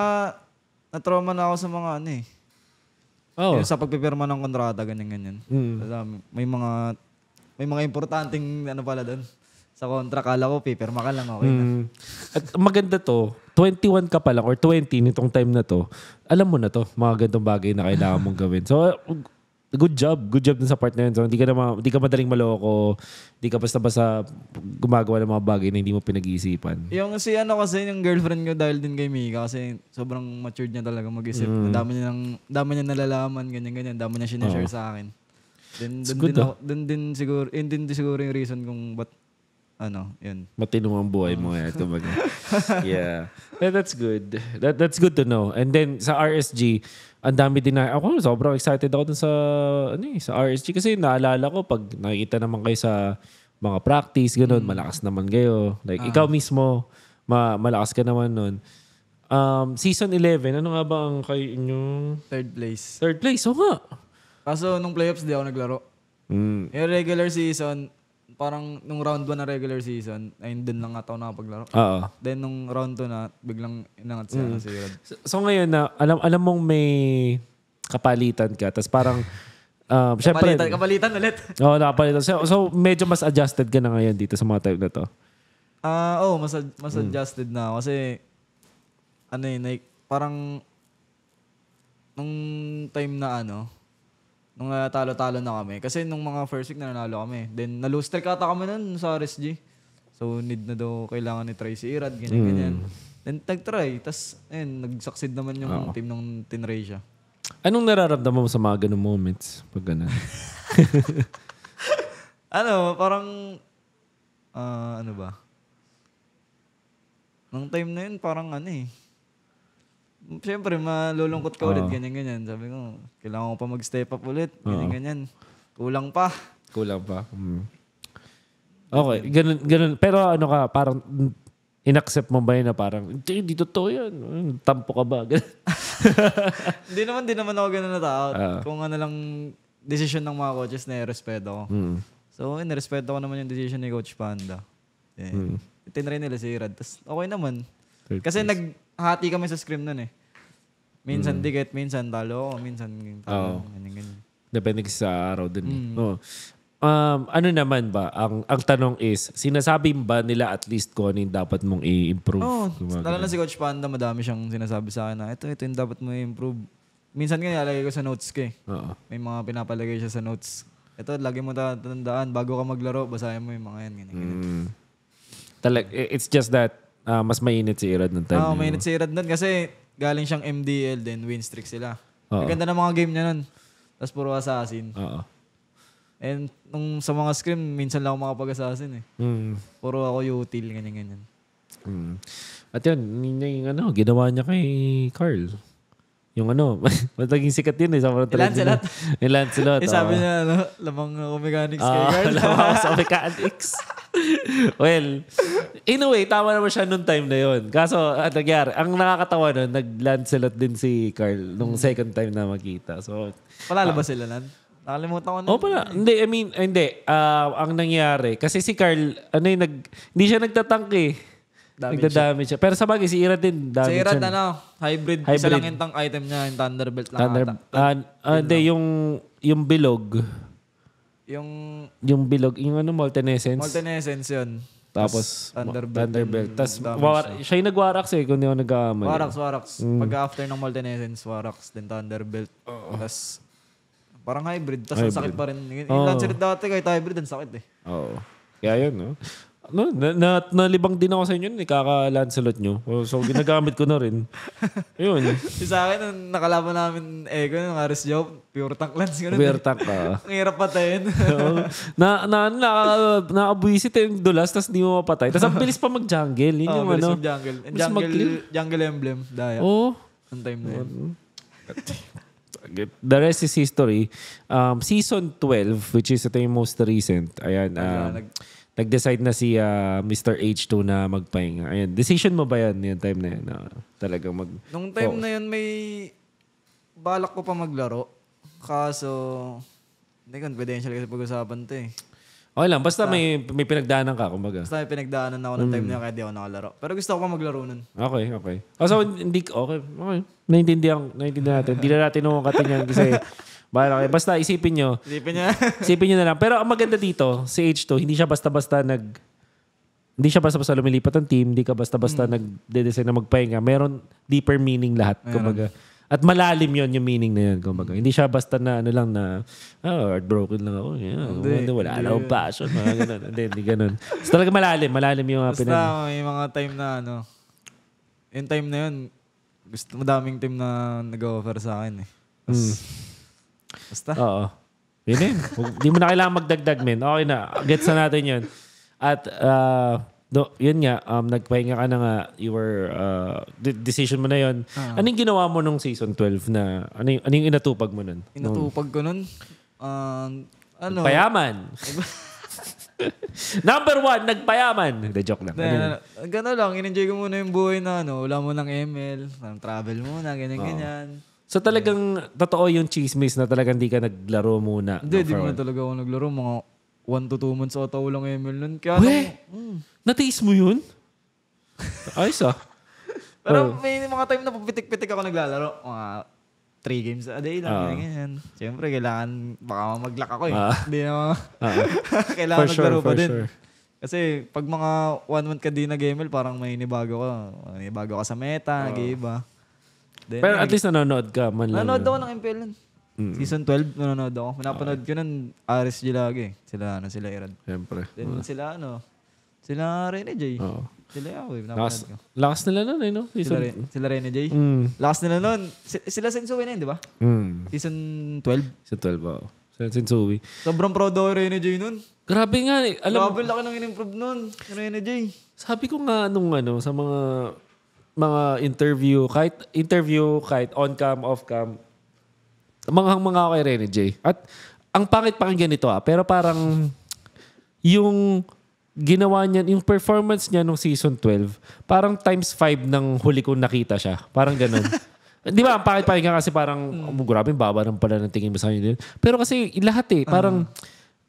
na-trauma na ako sa mga ano eh. oh. Yung sa pagpipirma ng kontrata, ganyan, ganyan. Mm. May mga, may mga importanteng ano pala doon. Sa contract, kala ko, pipirma ka lang, okay na. Mm. At maganda to, 21 ka pa lang or 20 nitong time na to, alam mo na to, mga gantong bagay na kailangan mong gawin. So, uh, good job. Good job dun sa part na yun. So, hindi ka, na ma- hindi ka madaling maloko. Hindi ka basta-basta gumagawa ng mga bagay na hindi mo pinag-iisipan. Yung si ano kasi, yung girlfriend ko dahil din kay Mika kasi sobrang matured niya talaga mag-isip. Mm. Dami niya, ng, dami niya nalalaman, ganyan-ganyan. Dami niya sinashare sa akin. Then, dun, good, din ako, dun din siguro, yun din siguro yung reason kung ba't, ano, yun. Matino ang buhay mo. Kumbaga. yeah. Yeah, That's good. That, that's good to know. And then sa RSG, ang dami din na, ako sobrang excited ako dun sa, ano eh, sa RSG kasi naalala ko pag nakikita naman kayo sa mga practice, ganun, malakas naman kayo. Like, ikaw mismo, ma- malakas ka naman nun. Um, season 11, ano nga ba ang kayo inyong Third place. third place? Oo nga. Kaso nung playoffs, di ako naglaro. Mm. Yung regular season, parang nung round 1 na regular season, ay dun lang ata ako nakapaglaro. Oo. Then nung round 2 na, biglang inangat siya si Rod. So, so ngayon na alam alam mong may kapalitan ka tapos parang um, syempre Kapalitan, kapalitan ulit. Oo, nakapalitan. So, so medyo mas adjusted ka na ngayon dito sa mga time na to. Ah, oh, mas mas adjusted na ako kasi ano yun, like parang nung time na ano, nung ah, talo-talo na kami. Kasi nung mga first week na nanalo kami. Then na-lose streak ata kami nun sa RSG. So need na daw kailangan ni si Irad, ganyan ganyan. Then nag-try, tas ayun, nag-succeed naman yung team ng Tinray siya. Anong nararamdaman mo sa mga ganung moments pag ganun? ano, parang ah, ano ba? Nung time na yun, parang ano eh. Siyempre, malulungkot ka ulit, ganyan-ganyan. Sabi ko, kailangan ko pa mag-step up ulit, ganyan-ganyan. Kulang pa. Kulang pa. Mm. Okay, ganun, ganun. Pero ano ka, parang mm, inaccept mo ba yun na parang, hindi, di totoo yan. Mm, Tampo ka ba? Hindi naman, di naman ako ganun na tao. Ah. Kung ano lang decision ng mga coaches na respeto ko. Mm. So, nirespeto ko naman yung decision ni Coach Panda. Yeah. Tinry nila si Irad. Tapos, okay naman. Kasi naghati kami sa scrim nun eh. Minsan Mm. dikit, minsan talo ako, minsan talo. Ganyan, ganyan. Depende sa araw din. eh. Mm. Oo. Um, ano naman ba? Ang ang tanong is, sinasabi ba nila at least kung ano yung dapat mong i-improve? Oo. Gumaga- lalo na si Coach Panda, madami siyang sinasabi sa akin na ito, ito yung dapat mo i-improve. Minsan nga nilalagay ko sa notes ko eh. Oo. May mga pinapalagay siya sa notes. Ito, lagi mo tatandaan, bago ka maglaro, basahin mo yung mga yan. Ganyan, ganyan. Mm. Talag, it's just that ah, mas mainit si Irad ng time. Oo, na may yun. si Irad nun kasi galing siyang MDL, then win streak sila. Oo. Ang ganda ng mga game niya nun. Tapos puro assassin. Oo. And nung sa mga scrim, minsan lang ako makapag-assassin eh. Mm. Puro ako util, ganyan-ganyan. Mm. At yun, yun yung ano, ginawa niya kay Carl. Yung ano, mataging sikat yun eh. Sa mga Eh, Lancelot. Yung Lancelot. Eh sabi niya, ano, lamang ako mechanics kay Ah, Carl. alam ako sa mechanics. well, in a way, tama naman siya nung time na yon. Kaso, ang nangyari, ang nakakatawa nun, nag-Lancelot din si Carl nung second time na makita. So, Palala ba sila nan? Nakalimutan ko na. oh pala. Hindi, I mean, hindi. Ah, ang nangyari, kasi si Carl, ano yung nag, hindi siya nagtatangk eh. Damage Nagdadamage siya. Pero sa bagay, si Ira din, damage Irad, siya. ano, hybrid. Isa Hybrid. lang yung tank item niya, yung Thunderbolt lang Thunder, ata. ah, ah, hindi, yung, yung bilog, Yung yung bilog, yung ano, molten essence. Molten Essence yun. Tapos. Thunderbelt. yung Tapos, war- siya yung nag-warax eh, kung di ako nag-aamal. Warax, Warax. Mm. Pagka after ng Molten Essence, Warax, then Thunderbolt. Tapos, parang hybrid. Tapos ang sakit pa rin. Yung. Lancer dati kahit hybrid, ang sakit eh. Oo. Kaya yun, no? No, na, na, nalibang din ako sa inyo, eh, kaka-Lancelot nyo. Oh, So, ginagamit ko na rin. Yun. Sa akin, nung nakalaban namin Ego, nung Aris Job, pure tank lance. Ganun. Bear tank ka. Ang hirap patayin. Oo. na, na, na, nakabwisit yung dulas, tapos di mo mapatay. Tapos ang bilis pa mag-jungle. Yun oh, yung ano. jungle. And bilis jungle, mag-clear. jungle emblem. Daya. Oo. Ang time na yun. The rest is history. Um, season 12, which is ito yung most recent. Ayan. Um, nag- nag-decide na si ah, Mr. H2 na magpahinga. Ayan. Decision mo ba yan yung time na? Na talagang mag... Nung time na yun, may balak ko pa maglaro. Kaso, hindi confidential kasi pag-usapan to eh. Okay lang. Basta may, may pinagdaanan ka, kumbaga. Basta may pinagdaanan ako ng time na yun kaya di ako nakalaro. Pero gusto ko pa maglaro nun. Okay, okay. Oh, so, hindi... Okay, okay. Naintindihan, naintindihan natin. Hindi na natin nungkatin yan kasi... Bahala kayo. Basta isipin nyo. Isipin niya. Isipin nyo na lang. Pero ang maganda dito, si H2, hindi siya basta-basta nag... Hindi siya basta-basta lumilipat ng team. Hindi ka basta-basta nag-design na magpahinga. Meron deeper meaning lahat. Kumbaga. At malalim yon yung meaning na yun. Kumbaga. Hindi siya basta na ano lang na, oh, heartbroken lang ako. Yeah, Hindi, wala, wala hindi akong passion. Mga ganun. Hindi, hindi ganun. So, talaga malalim. Malalim yung Basta pinag... may mga time na ano, yung time na yun, gusto madaming team na nag-offer sa akin eh. Tas, Hmm. Basta. Oo. Yun yun. Hindi mo na kailangan magdagdag, men. Okay na. Gets na natin yun. At, uh, do, yun nga, um, nagpahinga ka na nga, you were, uh, de- decision mo na yun. Anong ginawa mo nung season 12 na, ano yung, ano yung inatupag mo nun? Inatupag ko nun. Um, ano? Payaman. Number one, nagpayaman. The joke lang. Ano gano'n lang, in-enjoy ko muna yung buhay na ano, wala mo ng ML, travel muna, ganyan-ganyan. So talagang totoo yung chismis na talagang di ka naglaro muna. Hindi, no, di for mo talaga ako naglaro. Mga 1 to 2 months ata walang ML nun. Kaya nung- Weh! Natiis mo yun? Ayos ah. Pero may mga time na papitik-pitik ako naglalaro. Mga 3 games a day lang. Oo. ganyan. Siyempre, kailangan, baka mag-lock ako eh. Ah. Hindi na Ah. kailangan For sure, naglaro pa for din. sure. Kasi pag mga one month ka din nag-ML, parang may nibago ka. May nibago ka sa meta, nag-iiba. Then, Pero at least nanonood ka man lang. nanonood ako ng MPL nun. Mm. Season 12, nanonood ako. Napanood ko nun, Aris G lagi. Sila, ano, sila Irad. Siyempre. Then sila, ano, sila Rene J. Oo. Sila Yawe, Lakas, napanood ko. lakas nila nun eh, no? Sila, Season, Re- sila Rene J. mm. Lakas nila nun. Si- Sila Sensui na yun, di ba? Mm. Season 12. Season 12 ako. Sa Sensui. Sobrang proud ako Rene J nun. Grabe nga eh. Alam, Grabe laki ng in-improve nun. Rene J. sabi ko nga nung ano, sa mga mga interview, kahit interview, kahit on-cam, off-cam, mga mga ako kay Rene J. At ang pangit pakinggan nito ah, pero parang yung ginawa niya, yung performance niya nung season 12, parang times 5 ng huli kong nakita siya. Parang ganun. Di ba, ang pangit pakinggan kasi parang, oh, grabe, baba ng pala ng tingin mo sa kanya. Pero kasi lahat eh, parang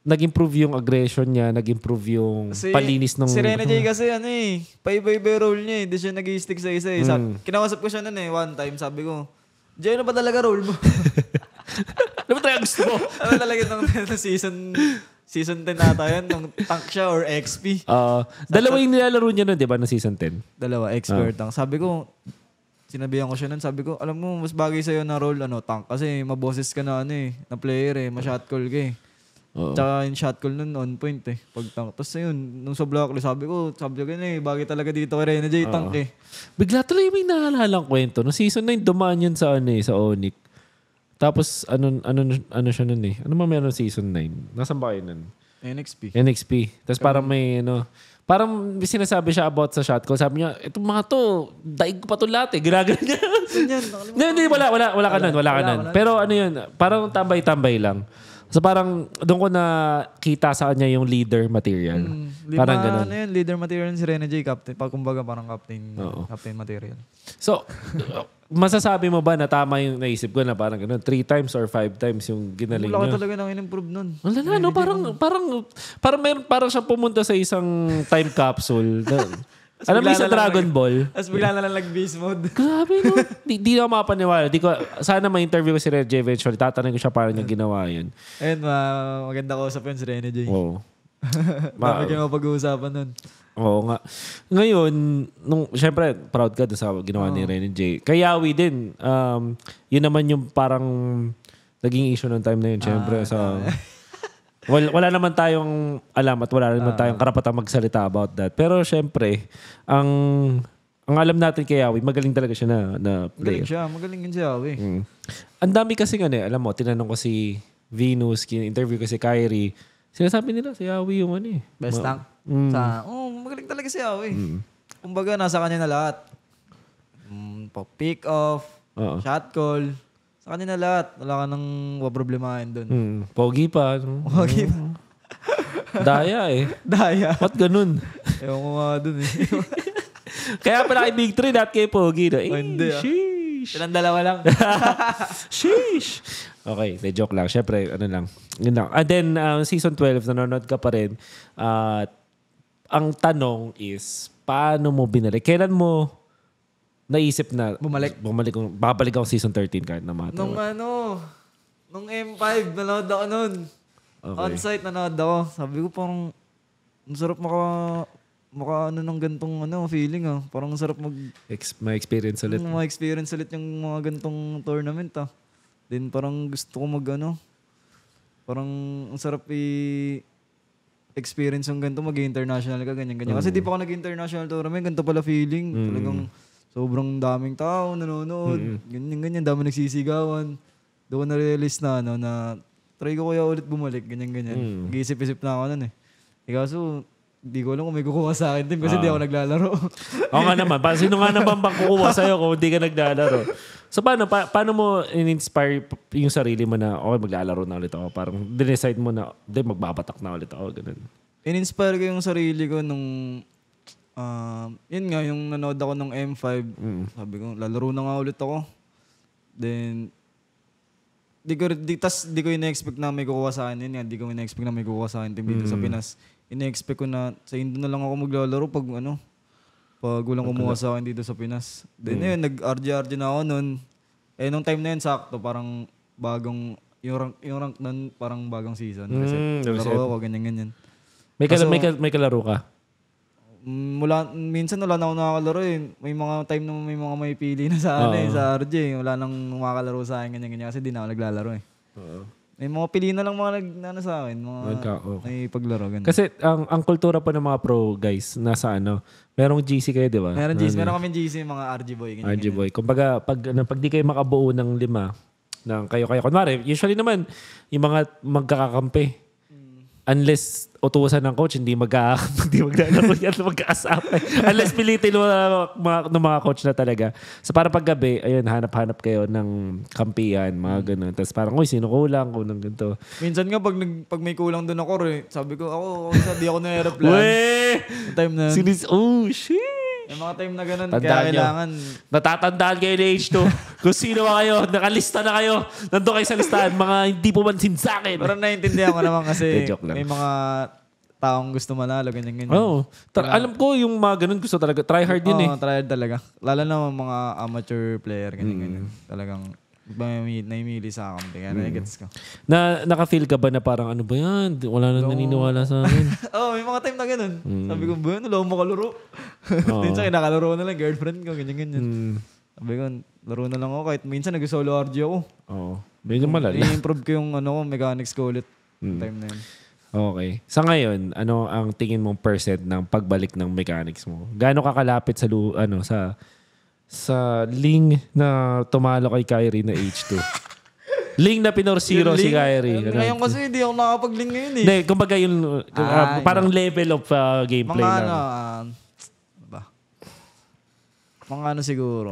nag-improve yung aggression niya, nag-improve yung Si, palinis ng... Si Rene J kasi ano eh, paiba-iba yung role niya eh. Hindi siya nag-stick sa isa eh. Mm. Sabi, Kinausap ko siya nun eh, one time. Sabi ko, Jay, ano ba talaga role mo? Ano ba talaga gusto mo? ano talaga ng, ng season season 10 ata yun? Nung tank siya or XP? Uh, dalawa yung nilalaro niya nun, di ba, na season 10? Dalawa, expert tank. Sabi ko, sinabihan ko siya nun, sabi ko, alam mo, mas bagay sa'yo na role, ano, tank. Kasi maboses ka na, ano eh, na player eh, ma-shot call ka eh. Oo. Tsaka yung shot call nun, on point eh, pag tank. Tapos yun, nung sa blacklist, sabi ko, sabi ko eh, bagay talaga dito kay Rene J, tank eh. Bigla tuloy may naalalang kwento. No season 9, dumaan yun sa, ano, eh, sa Onyx. Tapos, ano, ano, ano siya nun eh. Ano ba meron season 9? Nasaan ba kayo nun? NXP. NXP. Tapos parang may, ano, parang may sinasabi siya about sa shot call. Sabi niya, itong mga to, daig ko pa to lahat eh. Ginagano niya. Ganyan. Hindi, hindi, wala, wala, wala ka nun, wala ka wala, nun. wala. Pero ano yun, parang tambay-tambay lang. So parang doon ko na kita sa kanya yung leader material. Mm, lima, parang ganun. Ano yun, leader material si Rene J, captain. Pag kumbaga parang captain, Oo. captain material. So, masasabi mo ba na tama yung naisip ko na parang ganun, three times or five times yung ginaling Wala niya? ka talaga nang in-improve nun. Wala na, no? Parang, parang, parang meron, parang siya pumunta sa isang time capsule. Na- Alam mo sa Dragon nag- Ball? Tapos bigla na lang nag-beast mode. Grabe, no? di, di ako mapaniwala. Di ko, sana ma-interview ko si Red J eventually. Tatanungin ko siya paano niya ginawa yun. Ayun, ma- maganda ko usap yun si Rene J. Oo. Dami kayo mapag-uusapan nun. Oo nga. Ngayon, nung, syempre, proud ka sa ginawa ni Ren J. Kay Yawi din, um, yun naman yung parang naging issue ng time na yun. Syempre, sa... Wala, wala naman tayong alam at wala naman tayong karapatang magsalita about that. Pero syempre, ang ang alam natin kay Yawi, magaling talaga siya na, na player. Magaling siya. Magaling yun siya, eh. Mm. Ang dami kasi nga, eh, alam mo, tinanong ko si Venus, interview ko si Kyrie. Sinasabi nila, si Yawi yung ano eh. Best Ma- tank. Mm. Sa, oh, magaling talaga siya, eh. Kumbaga, nasa kanya na lahat. Mm, pa- pick off, Oo. shot call. Sa kanya na lahat. Wala ka nang waproblemahin dun. Hmm, pogi pa. no? Okay. Daya eh. Daya. Ba't ganun? Ewan ko nga dun eh. Kaya pala kay Big 3, not kay Pogi. No? Eh, Oh, hindi, ah. sheesh. Silang dalawa lang. sheesh. Okay, de joke lang. Siyempre, ano lang. Yun lang. And then, uh, season 12, nanonood ka pa rin. At ang tanong is, paano mo binalik? Kailan mo naisip na Bumalik? bumalik babalik ako season 13 kahit na matter nung what? ano, nung M5, nanood ako nun. Okay. On-site, nanood ako. Sabi ko parang, ang sarap maka, maka ano ng gantong ano, feeling ah. Parang ang sarap mag, Ex- may experience ulit. Yung mga experience ulit yung mga gantong tournament ah. Then parang gusto ko mag ano, parang ang sarap i experience yung ganito, mag-international ka, ganyan-ganyan. Kasi di pa ako nag-international tournament, ganito pala feeling. Talagang sobrang daming tao nanonood, ganyan-ganyan, dami nagsisigawan. Doon na-realize na, ano, na try ko kaya ulit bumalik, ganyan-ganyan. Nag-iisip-isip na ako nun eh. Eh kaso, di ko alam kung may kukuha sa akin din kasi di ako naglalaro. Oo nga naman. Pa, sino nga naman bang kukuha sa'yo kung hindi ka naglalaro? So paano, pa, paano mo in-inspire yung sarili mo na okay, maglalaro na ulit ako? Parang dinecide mo na, hindi, magbabatak na ulit ako. Ganun. In-inspire ko yung sarili ko nung ah, yun nga yung nanood ako ng M5. Sabi ko, lalaro na nga ulit ako. Then di ko di, tas di ko ina-expect na may kukuha sa akin yun nga, di ko ina-expect na may kukuha sa akin team dito sa Pinas. Ina-expect ko na sa Indo na lang ako maglalaro pag ano pag walang kumuha sa akin dito sa Pinas. Then yun, nag-RJ-RJ na ako noon. Eh nung time na yun sakto parang bagong yung rank, yung rank nun parang bagong season. Kasi Mm, laro ako ganyan-ganyan. May, kal- may, kal- may kalaro ka? Mm, Mula, minsan wala na ako nakakalaro eh. May mga time na may mga may pili na sa, ano, eh, sa RJ. Wala nang makakalaro sa akin ganyan-ganyan kasi di na ako naglalaro eh. May mga pili na lang mga nag, na, ano sa akin. Mga Nagka- okay. may paglaro. Ganun. Kasi ang ang kultura po ng mga pro guys nasa ano, merong GC kayo, di ba? meron GC, meron kami GC, mga RG boy. Ganyan, RG boy. Kumbaga, pag, ano, pag di kayo makabuo ng lima, ng kayo-kayo. Kunwari, usually naman, yung mga magkakakampi, unless utusan ng coach, hindi magka hindi maglalaro yan, magkakasama. unless pilitin mo na mga, ng mga coach na talaga. So para pag gabi, ayun, hanap-hanap kayo ng kampiyan, mga ganun. Tapos parang, uy, sino kulang? Kulang ganito. Minsan nga pag, nag, pag may kulang doon ako, eh, sabi ko, ako, ako sa di ako na-aeroplan. Weh! Time na. Sinis, oh, shit! Yung mga time na ganun, Tandaan kaya nyo. kailangan, Natatandaan kayo ni H2. Kung sino ba kayo, nakalista na kayo. Nandun kayo sa listahan, mga hindi pumansin sa akin. pero naiintindihan ko naman kasi De, joke lang. may mga taong gusto manalo, ganyan-ganyan. Oo. Tra- alam ko yung mga ganun gusto talaga. Try hard yun eh. Oo, try hard talaga. Lalo na mga amateur player, ganyan, Mm. ganyan. Talagang may naimili sa kampi. Kaya na-gets ko. Na, naka-feel ka ba na parang ano ba yan? Wala na naniniwala sa akin. Oo, oh, may mga time na ganun. Mm. Sabi ko, ba yun? Wala akong makalaro. minsan kinakalaro ko na lang, girlfriend ko, ganyan, ganyan. Hmm. Sabi ko, laro na lang ako. Kahit minsan nag-solo RG ako. Oo. Medyo malala. I-improve ko yung ano, ko, mechanics ko ulit. Mm. Time na yun. Okay. Sa ngayon, ano ang tingin mong percent ng pagbalik ng mechanics mo? Gaano ka kalapit sa lu- ano sa sa ling na tumalo kay Kyrie na H2? ling na pinorsiro si Kyrie. Ano? Ngayon kasi hindi ako nakapag-link ngayon eh. Hindi, kumbaga yung uh, Ah, parang level of uh, gameplay Mga lang. ano, ah, ba? Mga ano siguro,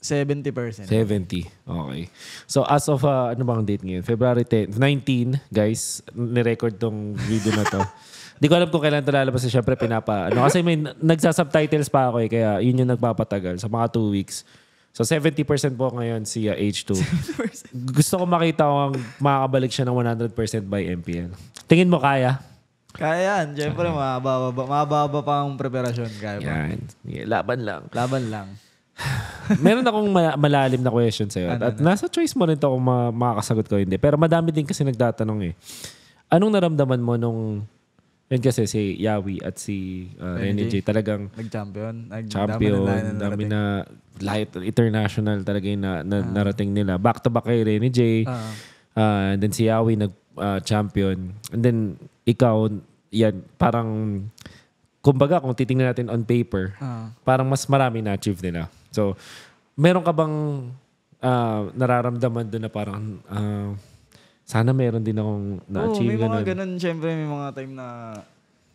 70%. 70. Okay. So as of, uh, ano bang date ngayon? February 10, 19, guys, nirecord tong video na to. Hindi ko alam kung kailan ito lalabas. eh, Siyempre, pinapa... Ano, kasi may nagsasubtitles pa ako eh. Kaya yun yung nagpapatagal. Sa mga two weeks. So 70% po ngayon si uh, H2. Gusto ko makita kung makakabalik siya ng 100% by MPL. Tingin mo kaya? Kaya yan. Siyempre, mababa, mababa pa ang preparasyon. Kaya pa. Yan. Yeah, laban lang. Laban lang. Meron akong ma- malalim na question sa'yo. At, at nasa choice mo rin to kung ma- makakasagot ko hindi. Pero madami din kasi nagtatanong eh. Anong naramdaman mo nung... Yun kasi si Yawi at si uh, Renny J. Talagang Nag-champion. Nag champion. dami na Dami narating. na light international talaga yung na, na, narating nila. Back to back kay Renny J. Ah. Uh, and then si Yawi nag-champion. and then ikaw, yan, parang... Kumbaga, kung titingnan natin on paper, Ah. parang mas marami na-achieve nila. So, meron ka bang ah, nararamdaman doon na parang ah, sana meron din akong Oo, na-achieve may mga ganun. ganun. Siyempre, may mga time na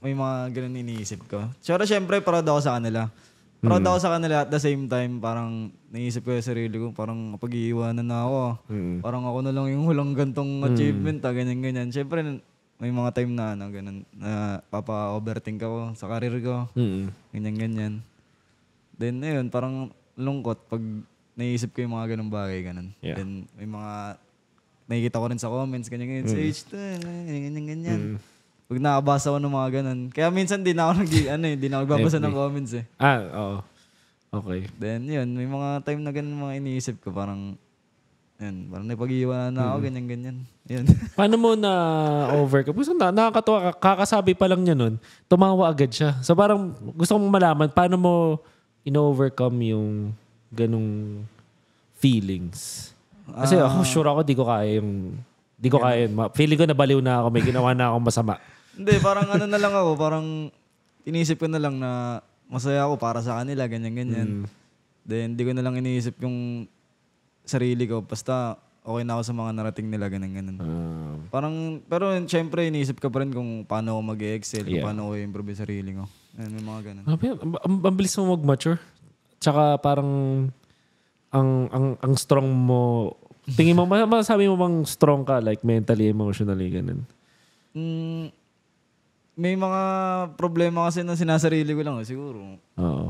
may mga ganun iniisip ko. Siyempre, siyempre, proud ako sa kanila. Proud Hmm. ako sa kanila at the same time, parang naisip ko yung sarili ko, parang pag-iiwanan na ako. Mm. Parang ako na lang yung hulang gantong achievement, ah, ganyan-ganyan. Siyempre, may mga time na, ano, ganun, na papa-overthink ako sa karir ko. Mm. Ganyan-ganyan. Then, ayun, parang lungkot pag naisip ko yung mga ganung bagay, ganun. Yeah. Then, may mga nakikita ko rin sa comments, ganyan-ganyan. Sa age to, ganyan-ganyan. Pag nakabasa ko ng mga ganun. Kaya minsan di na ako nag, ano eh, di na ako nagbabasa ng comments eh. Ah, oo. Okay. Then, yun, may mga time na ganun mga iniisip ko, parang, Yan, parang napag-iwanan na ako, ganyan-ganyan. Yan. Paano mo na overcome? Gusto na, nakakatawa, ka- kakasabi pa lang niya nun, tumawa agad siya. So parang gusto kong malaman, paano mo in-overcome yung ganong feelings? Kasi ako, sure ako, di ko kaya yung, di ko kaya yun. Feeling ko nabaliw na ako, may ginawa na akong masama. Hindi, parang ano na lang ako, parang inisip ko na lang na masaya ako para sa kanila, ganyan-ganyan. Then, di ko na lang iniisip yung sarili ko. Basta, okay na ako sa mga narating nila, ganyan-ganyan. Um, Parang, pero syempre, iniisip ko pa rin kung paano ako mag-excel, Yeah. kung paano ako i-improve yung sarili ko. Yan, may mga ganun. Ang, ang bilis mo mag-mature. Tsaka parang ang ang ang strong mo. Tingin mo, mas- masasabi mo bang strong ka like mentally, emotionally, ganun? Mm, may mga problema kasi na sinasarili ko lang, eh, siguro. Oo.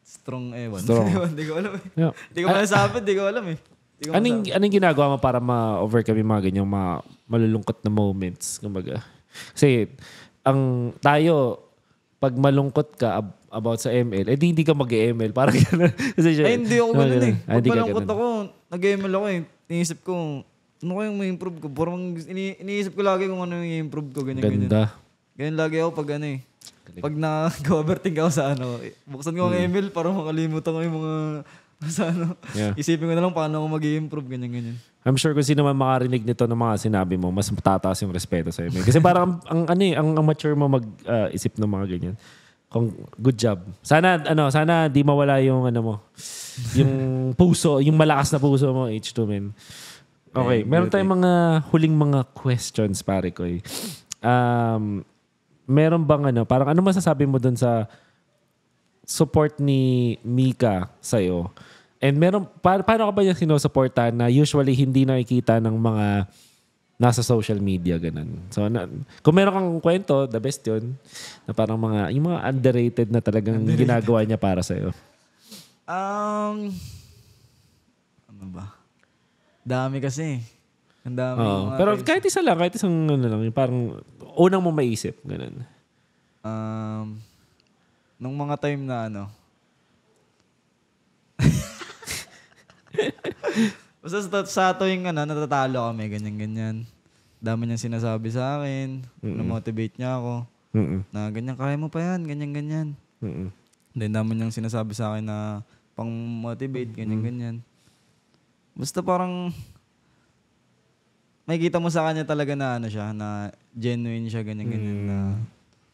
Strong ewan. Strong. Ewan, di ko alam eh. Yeah. Di ko masasabi, di ko alam eh. Ko Anong, anong ginagawa mo para ma-overcome yung mga ganyang mga malulungkot na moments? Kumbaga. Kasi, ang tayo, pag malungkot ka about sa ML, eh di hindi ka mag-ML. Parang gano'n. Kasi siya, Ay, hindi ako ganun eh. Ah, Pag malungkot ako, nag-ML ako eh. Iniisip ko, ano kayang may improve ko? Parang ini iniisip ko lagi kung ano yung improve ko, ganyan, ganyan. Ganda. Ganyan lagi ako pag ano eh. Pag nag-overthink ako sa ano, eh, buksan ko ang ML para makalimutan ko yung mga sa ano. Hmm. Yeah. Isipin ko na lang paano ako mag-improve, ganyan, ganyan. I'm sure kung sino man makarinig nito ng mga sinabi mo, mas tataas yung respeto sa ML. Kasi parang ang, ang ano eh, ang, ang mature mo mag-isip ng mga ganyan. Kung good job. Sana ano, sana di mawala yung ano mo. Yung puso, yung malakas na puso mo, H2 men. Okay, meron tayong mga huling mga questions pare ko. eh. Um, meron bang ano, parang ano masasabi mo dun sa support ni Mika sa'yo? And meron, pa- paano ka ba yung sinusuportahan na usually hindi nakikita ng mga nasa social media, ganun. So, na, kung meron kang kwento, the best yun. Na parang mga, yung mga underrated na talagang ginagawa niya para sa'yo. Um, ano ba? Dami kasi. Ang dami. Oo. mga Pero times. kahit isa lang, kahit isang ano lang, yung parang unang mo maisip, ganun. Um, nung mga time na ano. Basta sa, sa tuwing ano, natatalo kami, ganyan-ganyan. Dami niyang sinasabi sa akin. Na-motivate niya ako. Mm-mm. Na ganyan, kaya mo pa yan, ganyan-ganyan. Mm-mm. Then dami niyang sinasabi sa akin na pang-motivate, ganyan-ganyan. Basta parang makikita mo sa kanya talaga na ano siya, na genuine siya, ganyan-ganyan. Na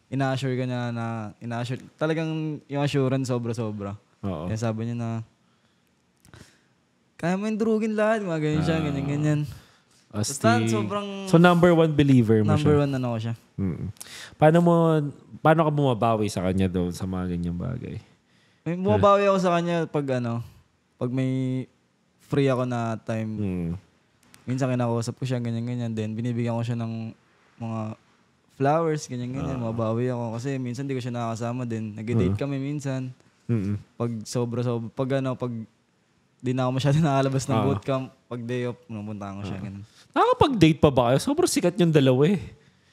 ina-assure ka niya na, ina-assure, talagang yung assurance sobra-sobra. Oo. Kaya sabi niya na, kaya mo yung durugin lahat, mga ganyan siya, ganyan-ganyan. Basta Asti. sobrang So number one believer mo number siya. one ano ko siya. Mm. Paano mo, paano ka bumabawi sa kanya doon sa mga ganyang bagay? May bumabawi ako sa kanya pag ano, pag may free ako na time. Mm. Minsan kinakausap ko siya, ganyan-ganyan. Then binibigyan ko siya ng mga flowers, ganyan-ganyan. Mabawi ako. Kasi minsan di ko siya nakakasama din. Nag-date kami minsan. Mm-mm. Pag sobra-sobra, pag ano, pag di na ako masyado nakalabas ng Ah. bootcamp, pag day off, pumunta ko siya. Ganun. Nakakapag-date pa ba kayo? Sobrang sikat yung dalawa eh.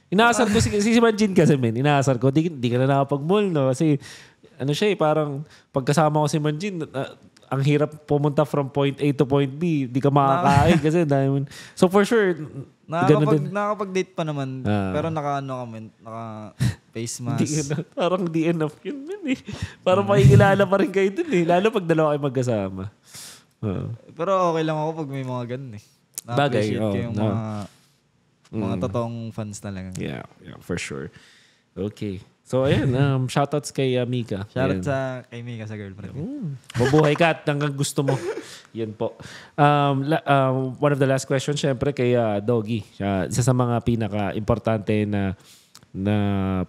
Inaasar ko si, si Manjin kasi men, inaasar ko, di, di ka na nakapag-mall no? Kasi ano siya eh, parang pagkasama ko si Manjin, ah, ang hirap pumunta from point A to point B. Di ka makakain kasi dahil, so for sure, Nakakapag, nakakapag-date pa naman. Ah. Pero naka-ano kami, naka face Di, mask. na- parang di enough yun men eh. Parang makikilala pa rin kayo dun eh. Lalo pag dalawa kayo magkasama. Pero okay lang ako pag may mga ganun eh. Bagay, Na-appreciate ko oh, yung no. mga, mga totoong fans talaga. Yeah, yeah, for sure. Okay. So, ayan. Um, shoutouts kay uh, Mika. Shoutout sa kay Mika sa girlfriend. Mm. Mabuhay ka at hanggang gusto mo. Yan po. Um, la- um, one of the last questions, syempre, kay uh, Doggy. Siya, isa sa mga pinaka-importante na na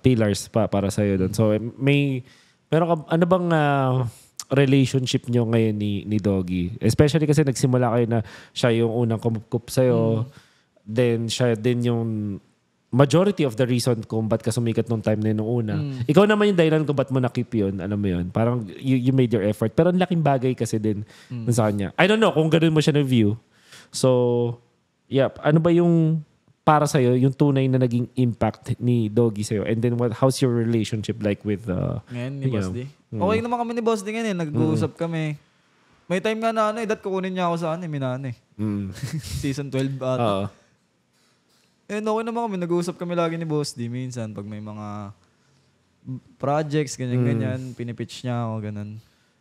pillars pa para sa iyo doon. So, may pero ano bang uh, relationship nyo ngayon ni, ni Doggy? Especially kasi nagsimula kayo na siya yung unang kumupkup sa'yo. Then, siya din yung majority of the reason kung ba't ka sumikat nung time na yun nung una. Ikaw naman yung dahilan kung ba't mo nakip yun. Alam mo yun. Parang you, you made your effort. Pero ang laking bagay kasi din dun sa kanya. I don't know kung ganun mo siya na-view. So, yeah. Ano ba yung para sa'yo, yung tunay na naging impact ni Doggy sa'yo? And then, what, how's your relationship like with... Uh, Ngayon ni. Boss D. Okay naman kami ni Boss D ngayon eh. Nag-uusap kami. may time nga na ano eh, dat kukunin niya ako sa ano eh, Minana eh. Mm. Season 12 ata. Oo. Eh, okay naman kami. Nag-uusap kami lagi ni Boss D minsan pag may mga projects, ganyan-ganyan. Pinipitch niya ako, ganun.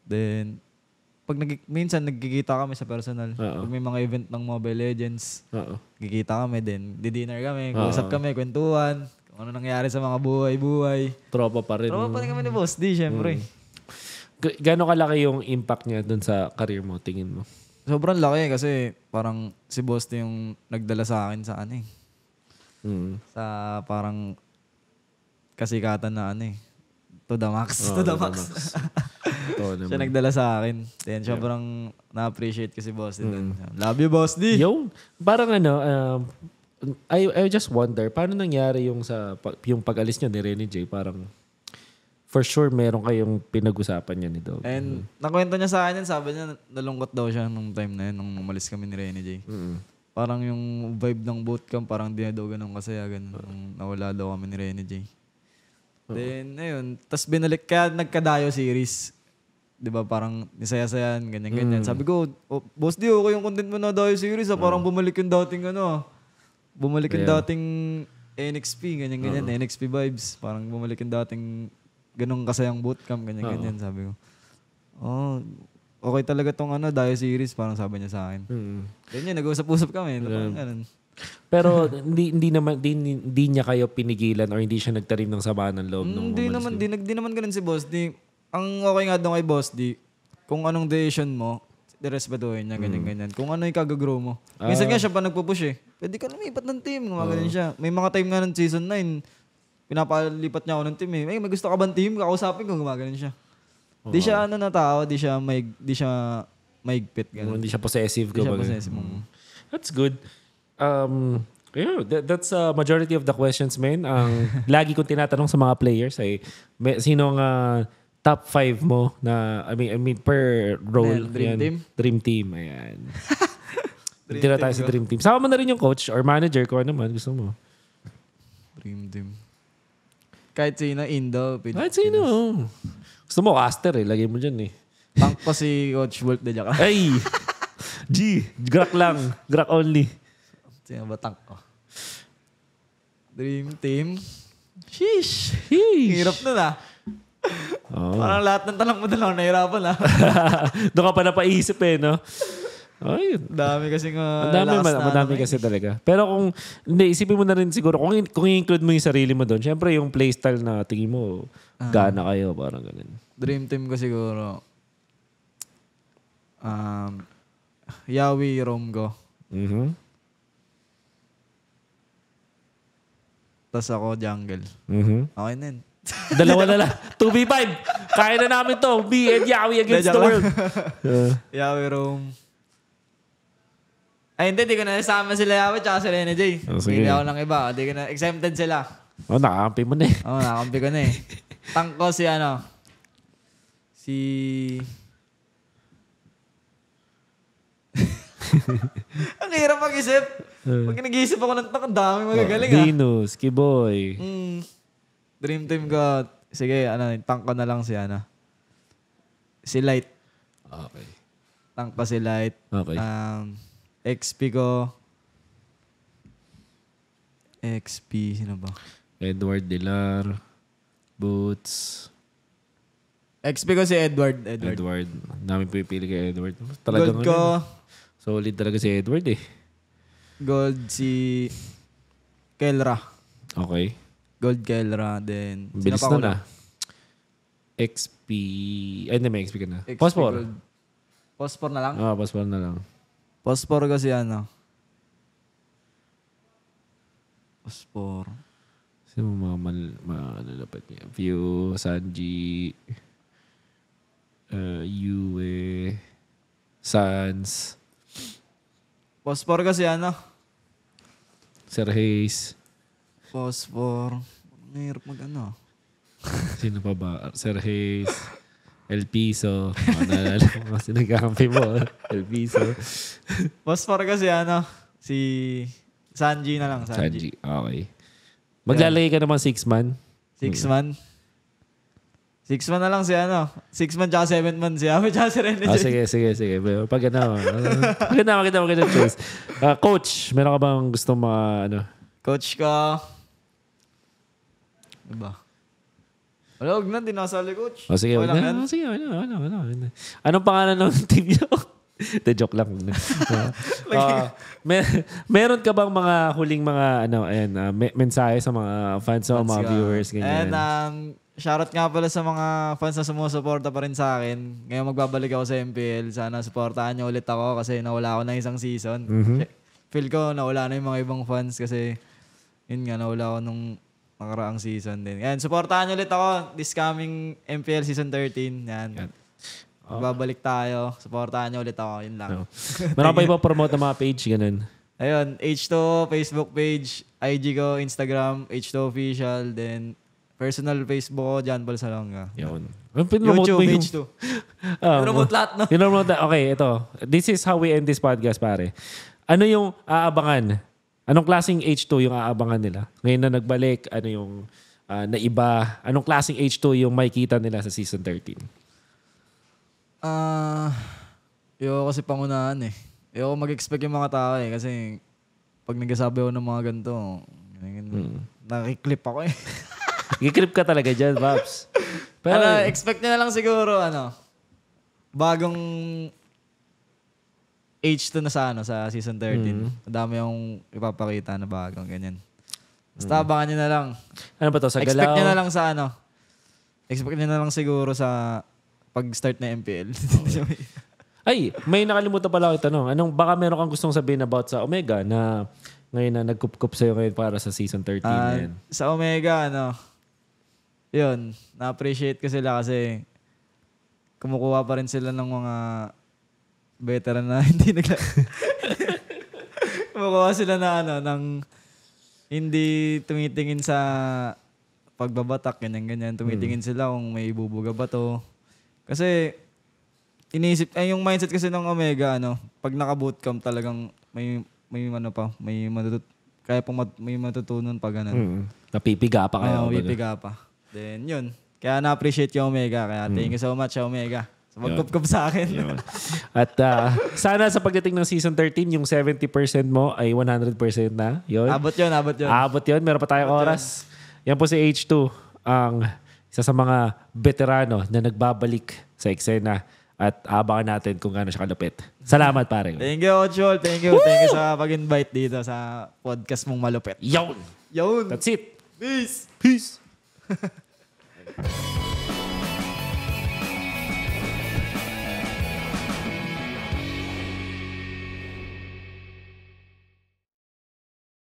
Then, pag nag minsan nagkikita kami sa personal. Oo. Pag may mga event ng Mobile Legends. Kikita kami din. Di-dinner kami. Usap kami, kwentuhan. Kung ano nangyari sa mga buhay-buhay. Tropa pa rin. Pero pa rin kami ni Boss D, syempre. G- Gano'ng kalaki yung impact niya dun sa career mo, tingin mo? Sobrang laki kasi parang si Boss D yung nagdala sa akin sa ano eh. Mm. Sa parang kasikatan na ano eh. To the max. Oo, to the the max. Totoo Siya naman. nagdala sa akin. Then sobrang na-appreciate ko si Boss D. dun. Love you, Boss D. Yo, parang ano, um, I, I just wonder, paano nangyari yung sa pa- yung pag-alis niya ni Rene J? Parang, for sure, meron kayong pinag-usapan niya ni Dog. And nakwento niya sa akin yan, sabi niya nalungkot daw siya nung time na yun, nung umalis kami ni Rene J. Mm. Parang yung vibe ng bootcamp, parang di na daw ganun kasaya, ganun. Nung nawala daw kami ni Rene J. Then, ayun. Tapos binalik, kaya nagka-Dayo series. Di ba, parang nisaya-sayan, ganyan-ganyan. Sabi ko, oh, boss di, okay yung content mo na Dayo series, ah. Parang bumalik yung dating ano, ah. Bumalik yung Yeah. dating NXP, ganyan-ganyan. NXP vibes. Parang bumalik yung dating ganung kasayang bootcamp, ganyan-ganyan. Sabi ko, oh, okay talaga tong ano, Dayo series, parang sabi niya sa akin. Mm. Yun, nag-usap-usap kami. Parang ganun. Pero hindi hindi naman di, hindi niya kayo pinigilan or hindi siya nagtarim ng sama ng loob nung Hindi naman, di, di naman ganun si Boss. Di, ang okay nga doon kay Boss, di, kung anong decision mo, direspetuhin niya, Mm. ganyan-ganyan. Kung ano yung kagagrow mo. Ah. Minsan nga siya pa nagpupush eh. Pwede ka lumipat ng team, gumagano'n siya. May mga time nga ng season 9, pinapalipat niya ako ng team eh. May, may gusto ka bang team? Kakausapin ko, gumagano'n siya. Di siya ano na tao, di siya may di siya maigpit ganun. Hindi siya possessive. Di siya kumbaga. possessive. Mm. That's good. Um, yeah, that, that's a majority of the questions, man. Ang lagi kong tinatanong sa mga players ay may, sino ang ah, top 5 mo na I mean I mean per role Ayan, dream Ayan. team? Dream team, ayan. Dream Tira team tayo sa dream team. Sama mo na rin yung coach or manager ko ano man gusto mo. Dream team. Kahit sino, Indo. pwede- Kahit sino. Gusto mo caster eh, lagay mo diyan eh. Tank ko si Coach Wolf de Jaca. Ay! G, grak lang. Grak only. Sino ba tank ko? Dream team. Sheesh. Sheesh. Hirap nun ah. Oh. Parang lahat ng tanong mo na lang nahirapan ah. Doon ka pa napaisip eh, no? Ay, Dami kasi nga Ang dami, man, na madami ano eh. kasi talaga. Pero kung, hindi, isipin mo na rin siguro, kung, kung i-include mo yung sarili mo doon, syempre yung playstyle na tingin mo, Ah. gana kayo, parang ganun. Dream team ko siguro. Um, Yawi Romgo. Mhm. Tapos ako jungle. Mhm. Okay na yun. Dalawa na lang. 2v5. Kaya na namin to. Me and Yawi against the world. Uh, Yawi Rom. Ay, hindi. Di ko na nasama sila Yawi tsaka sila NJ. Oh, sige. Hindi ako ng iba. Di ko na, exempted sila. oh, nakakampi mo na eh. Oo, oh, nakampi ko na eh. Tank ko si ano. Si... ang hirap mag-isip. Pag nag-iisip ako ng tank, ang dami magagaling ah. Venus, Kiboy. Mm. Dream team ko. Sige, ano, tank ko na lang si ano. Si Light. Okay. Tank ko si Light. Okay. Um, XP ko. XP, sino ba? Edward Dilar. Boots. XP ko si Edward. Edward. Edward. Dami pipili kay Edward. Talagang Gold ko. ano, solid talaga si Edward eh. Gold si Kelra. Okay. Gold Kelra. Then, Bilis na na. XP. Ay, hindi, may XP ka na. XP Phosphor. Gold. Phosphor na lang? Ah, Phosphor na lang. Phosphor ko si ano. Phosphor. Sino mga mal, mga ano niya? View, Sanji, uh, Yue, Sans, Phosphor ko si ano. Sir Hayes. Phosphor. Ang hirap mag ano. Sino pa ba? Sir Hayes. El Piso. Mga naalala mo. Sino nagkakampi mo? El Piso. Phosphor ko si ano. Si Sanji na lang. Sanji. Sanji. Okay. Maglalagay ka naman six man. Six man. Six man na lang si ano. Six man tsaka seven man si Ame tsaka si Rene. Ah, sige, sige, sige. Pag ano, maganda, maganda, maganda choice. Ah, coach, meron ka bang gusto mga, ano? Coach ka. Diba? Wala, huwag na. Di nasali, coach. Oh, sige, yan. wala, sige, wala, wala, wala, wala. Anong pangalan ng team niyo? De joke lang. Ah, mer- meron ka bang mga huling mga ano ayan ah, me- mensahe sa mga fans mo, mga viewers ganyan? And um, shoutout nga pala sa mga fans na sumusuporta pa rin sa akin. Ngayon magbabalik ako sa MPL. Sana supportahan niyo ulit ako kasi nawala ako ng isang season. Mhm. Feel ko nawala na yung mga ibang fans kasi yun nga, nawala ako nung nakaraang season din. Yan, supportahan niyo ulit ako this coming MPL season 13. Yan. Yan. Magbabalik tayo. Supportahan niyo ulit ako. Yun lang. No. Meron ka pa ipapromote ng mga page ganun? Ayun, H2 Facebook page, IG ko, Instagram, H2 official, then personal Facebook ko, John Paul Salonga. Yun. Pinromote YouTube, mo yung- H2. Ah, Promote lahat, no? Pinromote Okay, ito. This is how we end this podcast, pare. Ano yung aabangan? Anong klaseng H2 yung aabangan nila? Ngayon na nagbalik, ano yung ah, na iba? Anong klaseng H2 yung makikita nila sa season 13? Ah, ayoko kasi pangunahan eh. Ayoko mag-expect yung mga tao eh kasi pag nagsasabi ako ng mga ganito, Hmm. nakiklip ako eh. Gikrip ka talaga dyan, Paps. Pero, ano, expect nyo na lang siguro, ano, bagong H2 na sa ano sa season 13. Madami yung ipapakita na bagong ganyan. Basta abangan nyo na lang. ano ba to? Sa Expect Galaw? nyo na lang sa ano. Expect nyo na lang siguro sa pag-start na MPL. Ay, may nakalimutan pala ako itanong. Anong, baka meron kang gustong sabihin about sa Omega na ngayon na nagkup-kup sa'yo ngayon para sa season 13 na Ah, yan. sa Omega, ano, yun, na-appreciate ko sila kasi kumukuha pa rin sila ng mga veteran na hindi nagla... kumukuha sila na ano, ng hindi tumitingin sa pagbabatak, ganyan-ganyan. Tumitingin sila kung may ibubuga ba to. Kasi, iniisip, ay yung mindset kasi ng Omega, ano, pag naka-bootcamp talagang may, may ano pa, may matutut, kaya pong mat, may matutunan pa ganun. Mm. Napipiga pa kayo. Oo, kumbaga. pipiga pa. Then, yun. Kaya na-appreciate yung Omega. Kaya thank you so much, Omega. Sa magkup sa akin. Yun. At ah, sana sa pagdating ng season 13, yung 70% mo ay 100% na. Yun. abot yun, abot yun. Abot yun. Meron pa tayong oras. Yan po si H2, ang isa sa mga veterano na nagbabalik sa eksena at abangan natin kung gaano siya kalupit. Salamat, pare. Thank you, Ochol. Thank you. Thank you sa pag-invite dito sa podcast mong malupit. Yun! Yun. That's it. Peace. Peace!